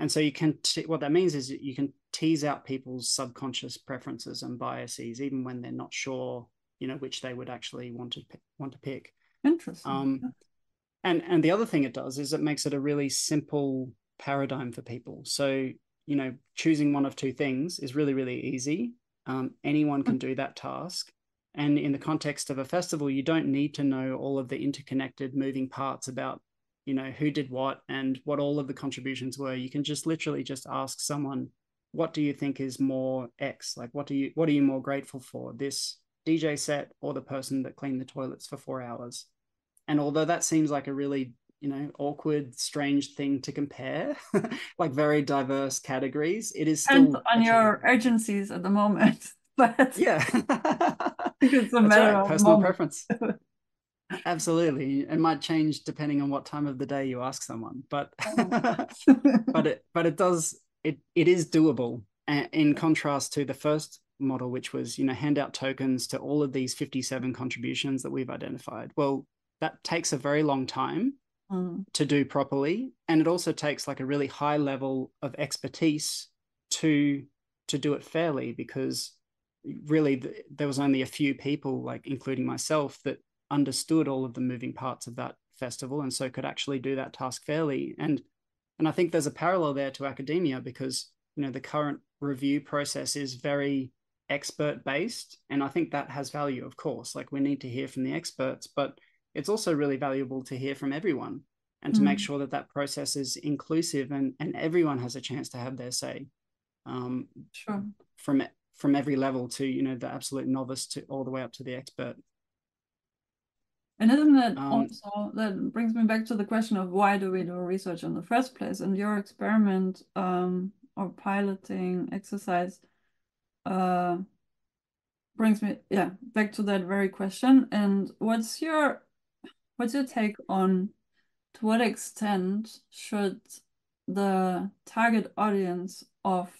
And so you can, t- what that means is you can tease out people's subconscious preferences and biases, even when they're not sure, you know, which they would actually want to want to pick. Interesting. Um, and and the other thing it does is it makes it a really simple paradigm for people. So you know, choosing one of two things is really really easy. Um, anyone can do that task. And in the context of a festival, you don't need to know all of the interconnected moving parts about you know who did what and what all of the contributions were. You can just literally just ask someone what do you think is more x? Like what do you what are you more grateful for this dj set or the person that cleaned the toilets for four hours? And although that seems like a really you know awkward strange thing to compare like very diverse categories it is still on your urgencies at the moment but yeah it's a matter right, of personal moment. preference Absolutely. It might change depending on what time of the day you ask someone, but but it but it does it it is doable. In contrast to the first model, which was you know hand out tokens to all of these 57 contributions that we've identified. Well, that takes a very long time mm. to do properly, and it also takes like a really high level of expertise to to do it fairly because really there was only a few people like including myself that understood all of the moving parts of that festival and so could actually do that task fairly and and i think there's a parallel there to academia because you know the current review process is very expert based and i think that has value of course like we need to hear from the experts but it's also really valuable to hear from everyone and to mm. make sure that that process is inclusive and and everyone has a chance to have their say um sure. from from every level to you know the absolute novice to all the way up to the expert and isn't that um, also that brings me back to the question of why do we do research in the first place? And your experiment um, or piloting exercise uh, brings me yeah back to that very question. And what's your what's your take on to what extent should the target audience of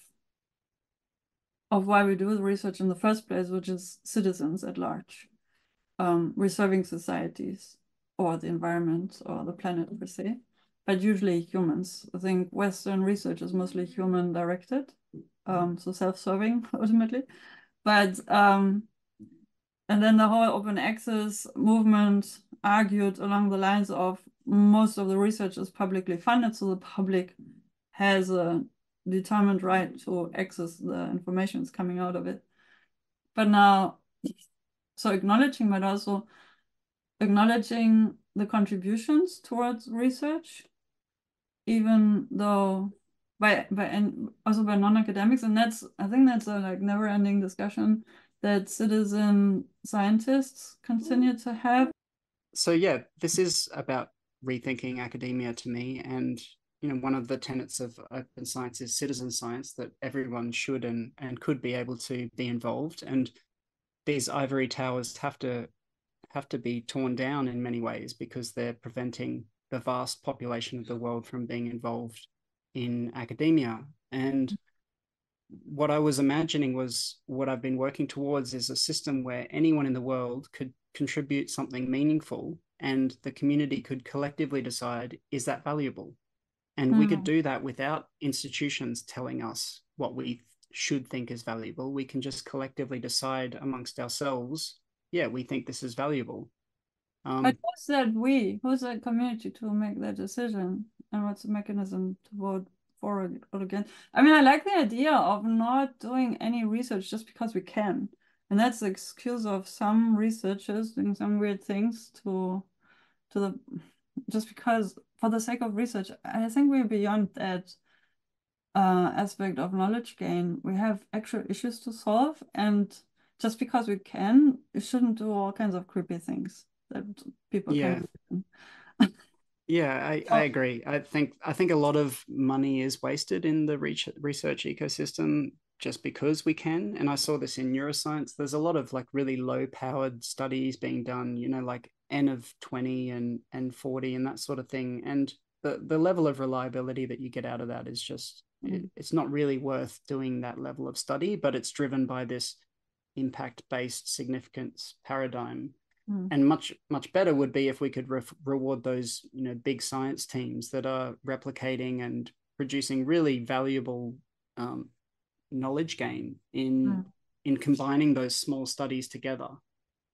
of why we do the research in the first place, which is citizens at large, um, reserving societies or the environment or the planet per se, but usually humans. I think Western research is mostly human directed, um, so self-serving ultimately. But um, and then the whole open access movement argued along the lines of most of the research is publicly funded, so the public has a determined right to access the information that's coming out of it. But now so acknowledging, but also acknowledging the contributions towards research, even though by by and also by non-academics, and that's I think that's a like never-ending discussion that citizen scientists continue to have. So yeah, this is about rethinking academia to me, and you know one of the tenets of open science is citizen science that everyone should and and could be able to be involved. And these ivory towers have to have to be torn down in many ways because they're preventing the vast population of the world from being involved in academia. And what i was imagining was what i've been working towards is a system where anyone in the world could contribute something meaningful and the community could collectively decide is that valuable and mm. we could hmm. do that without institutions telling us what we should think is valuable. We can just collectively decide amongst ourselves, yeah, we think this is valuable. Um, but who's that we? Who's that community to make that decision? And what's the mechanism to vote for or against? I mean, I like the idea of not doing any research just because we can. and that's the excuse of some researchers doing some weird things to to the just because for the sake of research i think we're beyond that uh, aspect of knowledge gain. We have actual issues to solve and just because we can we shouldn't do all kinds of creepy things that people yeah. can yeah I, I agree. I think i think a lot of money is wasted in the research ecosystem just because we can. And I saw this in neuroscience. There's a lot of like really low powered studies being done, you know, like N of 20 and, and 40 and that sort of thing. And the, the level of reliability that you get out of that is just, mm. it, it's not really worth doing that level of study, but it's driven by this impact based significance paradigm. Mm. And much much better would be if we could re- reward those you know big science teams that are replicating and producing really valuable um, knowledge gain in mm. in combining those small studies together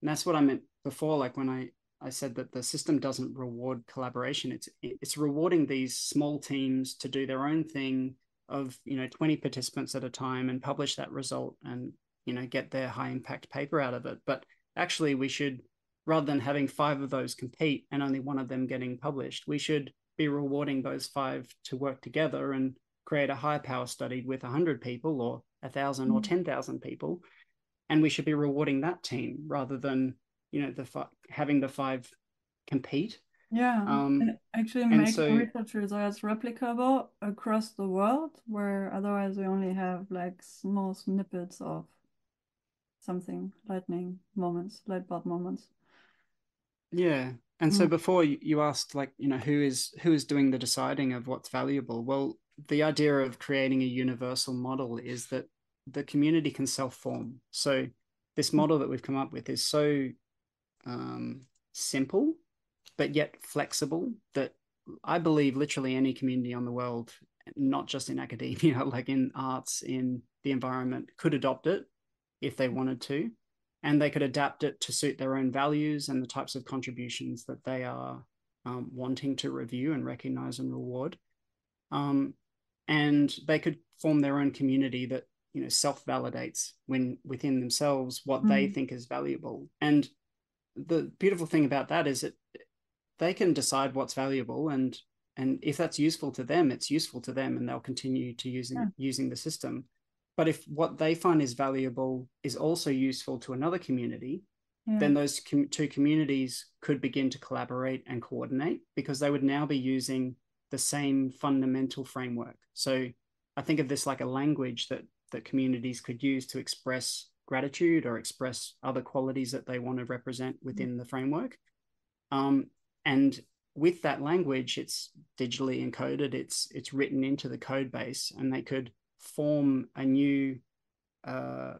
and that's what i meant before like when i i said that the system doesn't reward collaboration it's it's rewarding these small teams to do their own thing of you know 20 participants at a time and publish that result and you know get their high impact paper out of it but actually we should rather than having five of those compete and only one of them getting published we should be rewarding those five to work together and create a high power study with 100 people or 1,000 mm-hmm. or 10,000 people. And we should be rewarding that team rather than, you know, the fi- having the five compete. Yeah, um, and actually make so, research results replicable across the world, where otherwise we only have like small snippets of something, lightning moments, light bulb moments. Yeah, and so mm. before you asked, like, you know, who is who is doing the deciding of what's valuable? Well, the idea of creating a universal model is that the community can self-form. So this model that we've come up with is so um, simple, but yet flexible that I believe literally any community on the world, not just in academia, like in arts, in the environment, could adopt it if they wanted to. And they could adapt it to suit their own values and the types of contributions that they are um, wanting to review and recognize and reward. Um, and they could form their own community that you know self validates when within themselves what mm. they think is valuable and the beautiful thing about that is that they can decide what's valuable and and if that's useful to them it's useful to them and they'll continue to using yeah. using the system but if what they find is valuable is also useful to another community yeah. then those com- two communities could begin to collaborate and coordinate because they would now be using the same fundamental framework. So I think of this like a language that that communities could use to express gratitude or express other qualities that they want to represent within the framework. Um, and with that language, it's digitally encoded. It's it's written into the code base, and they could form a new uh,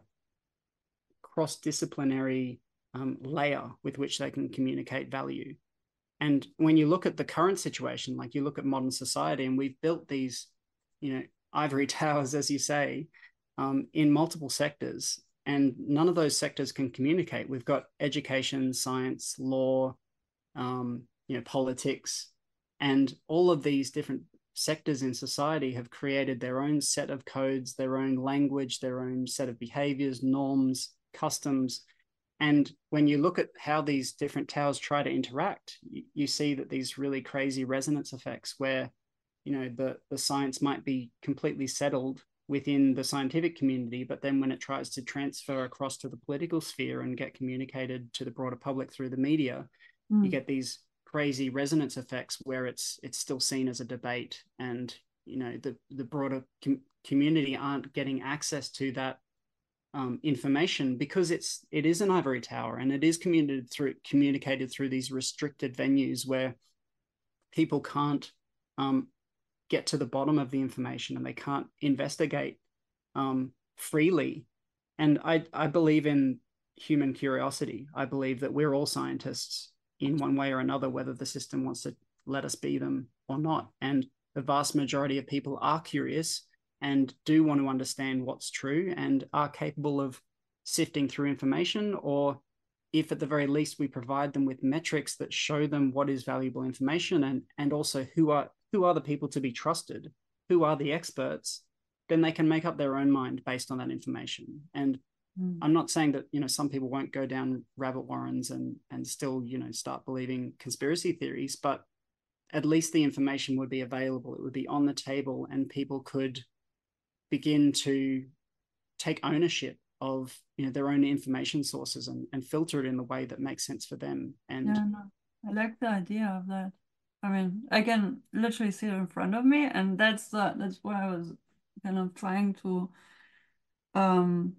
cross-disciplinary um, layer with which they can communicate value. And when you look at the current situation, like you look at modern society, and we've built these, you know, ivory towers, as you say, um, in multiple sectors, and none of those sectors can communicate. We've got education, science, law, um, you know, politics, and all of these different sectors in society have created their own set of codes, their own language, their own set of behaviors, norms, customs, and when you look at how these different towers try to interact, you, you, see that these really crazy resonance effects where, you know, the, the science might be completely settled within the scientific community, but then when it tries to transfer across to the political sphere and get communicated to the broader public through the media, mm. you get these crazy resonance effects where it's it's still seen as a debate and you know the the broader com- community aren't getting access to that um, information because it's it is an ivory tower and it is communicated through communicated through these restricted venues where people can't um, get to the bottom of the information and they can't investigate um, freely. And I I believe in human curiosity. I believe that we're all scientists in one way or another, whether the system wants to let us be them or not. And the vast majority of people are curious and do want to understand what's true and are capable of sifting through information or if at the very least we provide them with metrics that show them what is valuable information and and also who are who are the people to be trusted who are the experts then they can make up their own mind based on that information and mm. I'm not saying that you know some people won't go down rabbit warrens and and still you know start believing conspiracy theories, but at least the information would be available. It would be on the table, and people could begin to take ownership of you know their own information sources and, and filter it in the way that makes sense for them. And yeah, no, I like the idea of that. I mean, I can literally see it in front of me, and that's the that's where I was kind of trying to um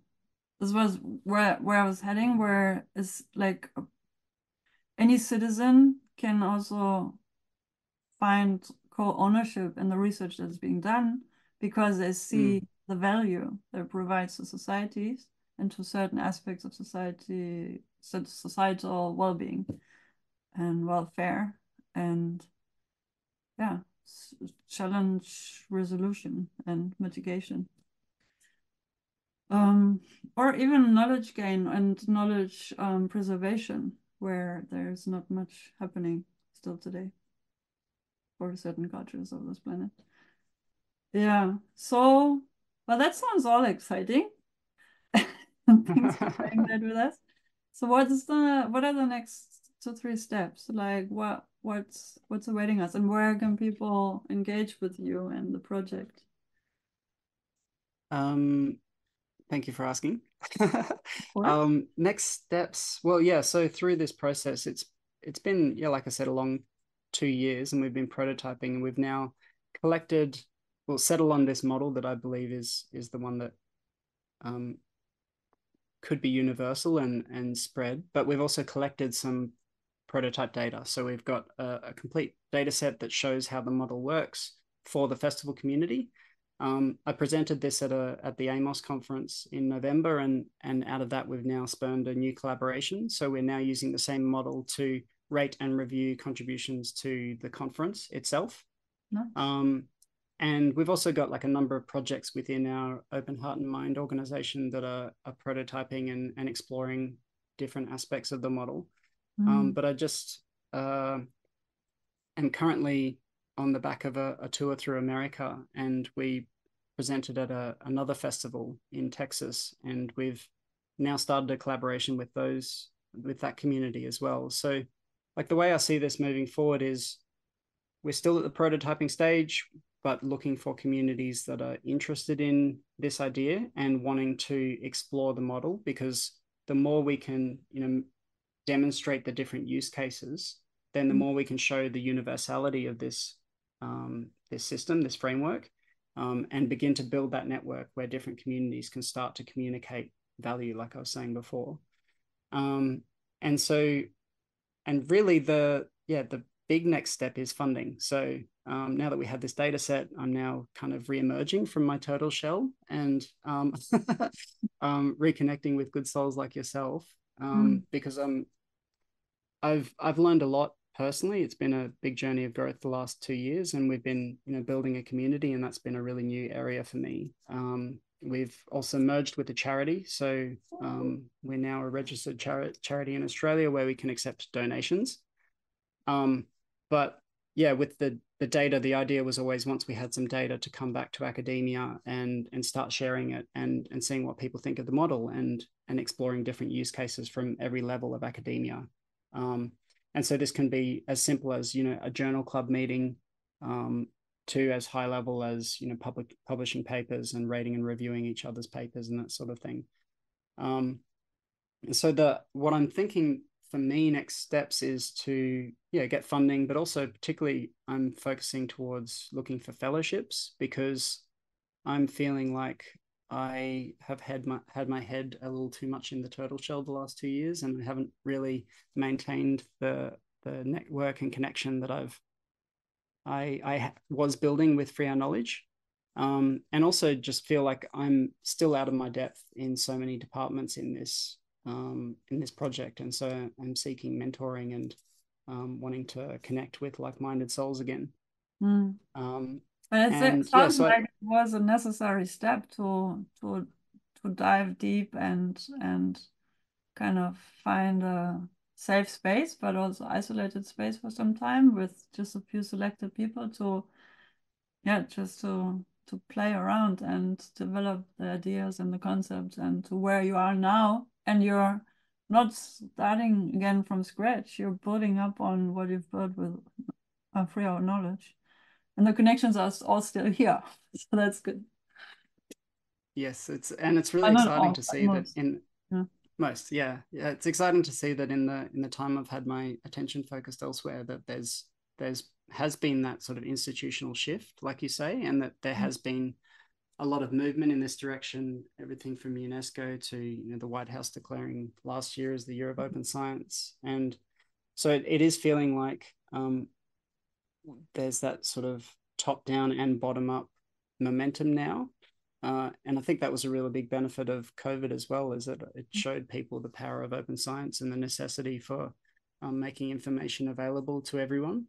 this was where where I was heading where it's like any citizen can also find co-ownership in the research that's being done because they see mm. the value that it provides to societies and to certain aspects of society societal well-being and welfare and yeah challenge resolution and mitigation um, or even knowledge gain and knowledge um, preservation where there's not much happening still today for certain cultures of this planet yeah. So well that sounds all exciting. Thanks for sharing that with us. So what is the what are the next two three steps? Like what what's what's awaiting us? And where can people engage with you and the project? Um thank you for asking. Um next steps well yeah so through this process it's it's been yeah like i said a long two years and we've been prototyping and we've now collected well settle on this model that i believe is is the one that um could be universal and and spread but we've also collected some prototype data. So we've got a, a complete data set that shows how the model works for the festival community. Um, I presented this at a at the AIMOS conference in November, and and out of that we've now spurned a new collaboration. So we're now using the same model to rate and review contributions to the conference itself. Nice. Um, and we've also got like a number of projects within our Open Heart and Mind organization that are, are prototyping and, and exploring different aspects of the model. Um, mm. Um, but I just uh, am currently on the back of a, a, tour through America, and we presented at a, another festival in Texas, and we've now started a collaboration with those with that community as well. So, like the way I see this moving forward is, we're still at the prototyping stage, but looking for communities that are interested in this idea and wanting to explore the model because the more we can you know demonstrate the different use cases, then the mm. more we can show the universality of this um, this system, this framework, um, and begin to build that network where different communities can start to communicate value, like I was saying before. Um, and so, and really the yeah the big next step is funding. So um, now that we have this data set, I'm now kind of re-emerging from my turtle shell and um, um, reconnecting with good souls like yourself um, mm. because I'm I've I've learned a lot personally. It's been a big journey of growth the last two years, and we've been you know building a community, and that's been a really new area for me. Um, we've also merged with a charity, so um, we're now a registered chari- charity in Australia where we can accept donations. Um, but yeah, with the the data, the idea was always once we had some data to come back to academia and and start sharing it and and seeing what people think of the model and and exploring different use cases from every level of academia. Um, and so this can be as simple as you know a journal club meeting um, to as high level as you know public publishing papers and rating and reviewing each other's papers and that sort of thing. Um, so the what I'm thinking for me next steps is to yeah get funding, but also particularly I'm focusing towards looking for fellowships because I'm feeling like I have had my had my head a little too much in the turtle shell the last two years, and I haven't really maintained the the network and connection that I've I I was building with Free Our Knowledge, um, and also just feel like I'm still out of my depth in so many departments in this um, in this project, and so I'm seeking mentoring and um, wanting to connect with like minded souls again. Mm. Um, but it sounds yeah, so like it was a necessary step to to to dive deep and and kind of find a safe space, but also isolated space for some time with just a few selected people to yeah, just to to play around and develop the ideas and the concepts and to where you are now and you're not starting again from scratch. You're building up on what you've built with uh, free our knowledge. And the connections are all still here. So that's good. Yes it's and it's really exciting all, to see that in yeah. most yeah. Yeah it's exciting to see that in the in the time i've had my attention focused elsewhere that there's there's has been that sort of institutional shift like you say and that there mm-hmm. has been a lot of movement in this direction everything from unesco to you know the white house declaring last year as the year of mm-hmm. open science and so it, it is feeling like um, there's that sort of top down and bottom up momentum now uh, and I think that was a really big benefit of COVID as well, is that it mm. showed people the power of open science and the necessity for um, making information available to everyone.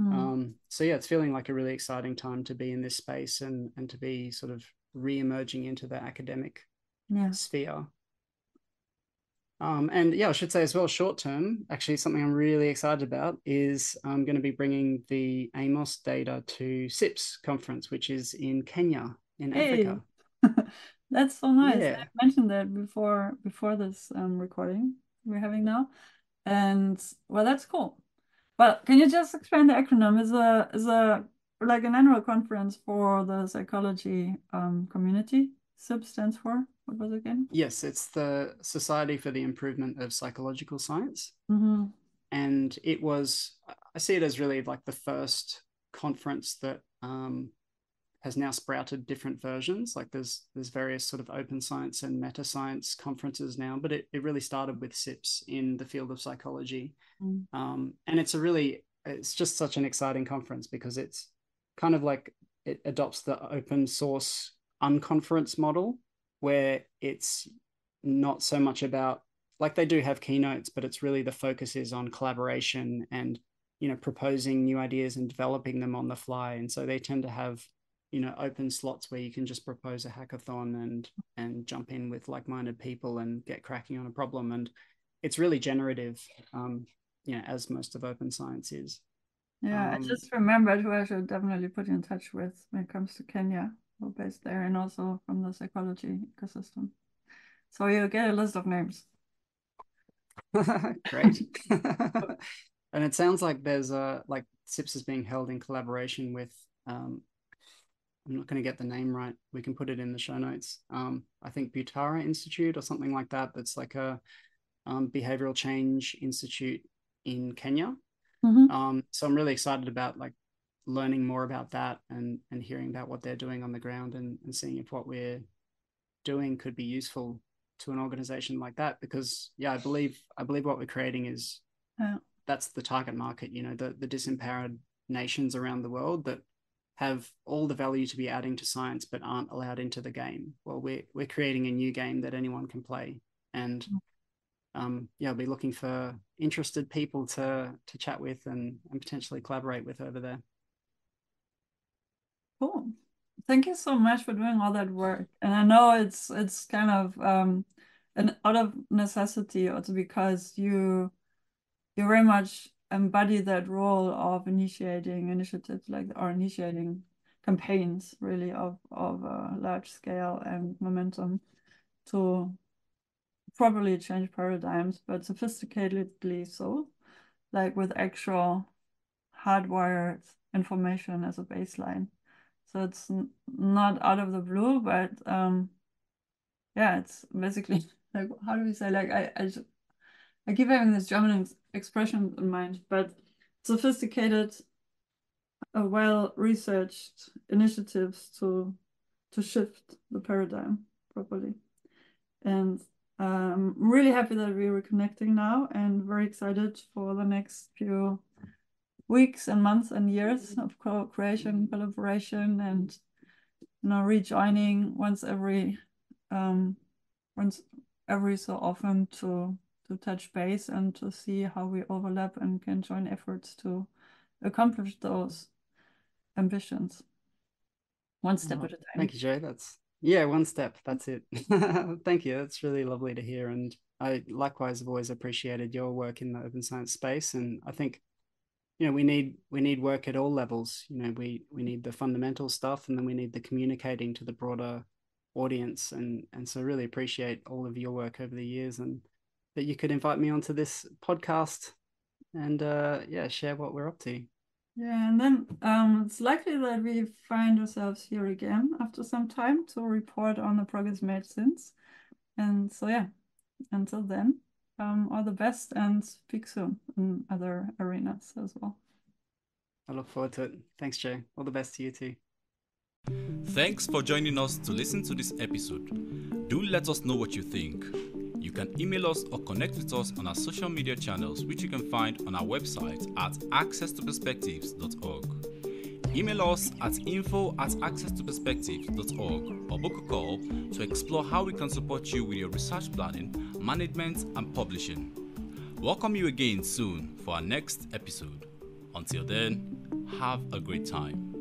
Mm. Um, so yeah, it's feeling like a really exciting time to be in this space and and to be sort of re-emerging into the academic yeah. sphere. Um, and yeah, I should say as well, short term, actually, something I'm really excited about is I'm going to be bringing the AIMOS data to SIPS conference, which is in Kenya in hey. Africa. That's so nice. Yeah. I mentioned that before before this um, recording we're having now, and well, that's cool. But can you just explain the acronym? Is a is a like an annual conference for the psychology um, community. SIP stands for what was it again? Yes, it's the Society for the Improvement of Psychological Science, mm-hmm. and it was. I see it as really like the first conference that um, has now sprouted different versions. Like there's there's various sort of open science and meta science conferences now, but it, it really started with SIPS in the field of psychology. Mm. Um, and it's a really it's just such an exciting conference because it's kind of like it adopts the open source unconference model where it's not so much about like they do have keynotes, but it's really the focus is on collaboration and you know proposing new ideas and developing them on the fly. And so they tend to have you know open slots where you can just propose a hackathon and and jump in with like-minded people and get cracking on a problem. And it's really generative um you know as most of open science is. Yeah um, i just remembered who i should definitely put in touch with when it comes to kenya. We're based there and also from the psychology ecosystem. So you'll get a list of names. Great. And it sounds like there's a like SIPS is being held in collaboration with um, I'm not going to get the name right. We can put it in the show notes. Um, I think Butara Institute or something like that. That's like a um, behavioral change institute in Kenya. Mm-hmm. Um, so I'm really excited about like learning more about that and and hearing about what they're doing on the ground and, and seeing if what we're doing could be useful to an organization like that. Because yeah, I believe I believe what we're creating is yeah. that's the target market. You know, the the disempowered nations around the world that have all the value to be adding to science but aren't allowed into the game. Well, we're we're creating a new game that anyone can play, and um, yeah, I'll be looking for interested people to to chat with and and potentially collaborate with over there. Cool. Thank you so much for doing all that work. And I know it's it's kind of um, an out of necessity, also because you you're very much embody that role of initiating initiatives like or initiating campaigns really of of a large scale and momentum to properly change paradigms but sophisticatedly so like with actual hardwired information as a baseline. So it's not out of the blue but um yeah it's basically like how do we say like i i, I keep having this german expression in mind, but sophisticated, uh, well-researched initiatives to to shift the paradigm properly. And I'm really happy that we're reconnecting now and very excited for the next few weeks and months and years of co-creation, collaboration, and you know, rejoining once every um, once every so often to to touch base and to see how we overlap and can join efforts to accomplish those ambitions. One step oh, at a time. Thank you, Jo. That's yeah, one step. That's it. Thank you. That's really lovely to hear. And I likewise have always appreciated your work in the open science space. And I think, you know we need we need work at all levels you know we we need the fundamental stuff and then we need the communicating to the broader audience and and so really appreciate all of your work over the years and that you could invite me onto this podcast and uh yeah share what we're up to yeah and then um it's likely that we find ourselves here again after some time to report on the progress made since and so yeah until then um, all the best and speak soon in other arenas as well. I look forward to it. Thanks, Jay. All the best to you too. Thanks for joining us to listen to this episode. Do let us know what you think. You can email us or connect with us on our social media channels, which you can find on our website at access2perspectives.org. Email us at info at access2perspectives.org or book a call to explore how we can support you with your research planning, management, and publishing. Welcome you again soon for our next episode. Until then, have a great time.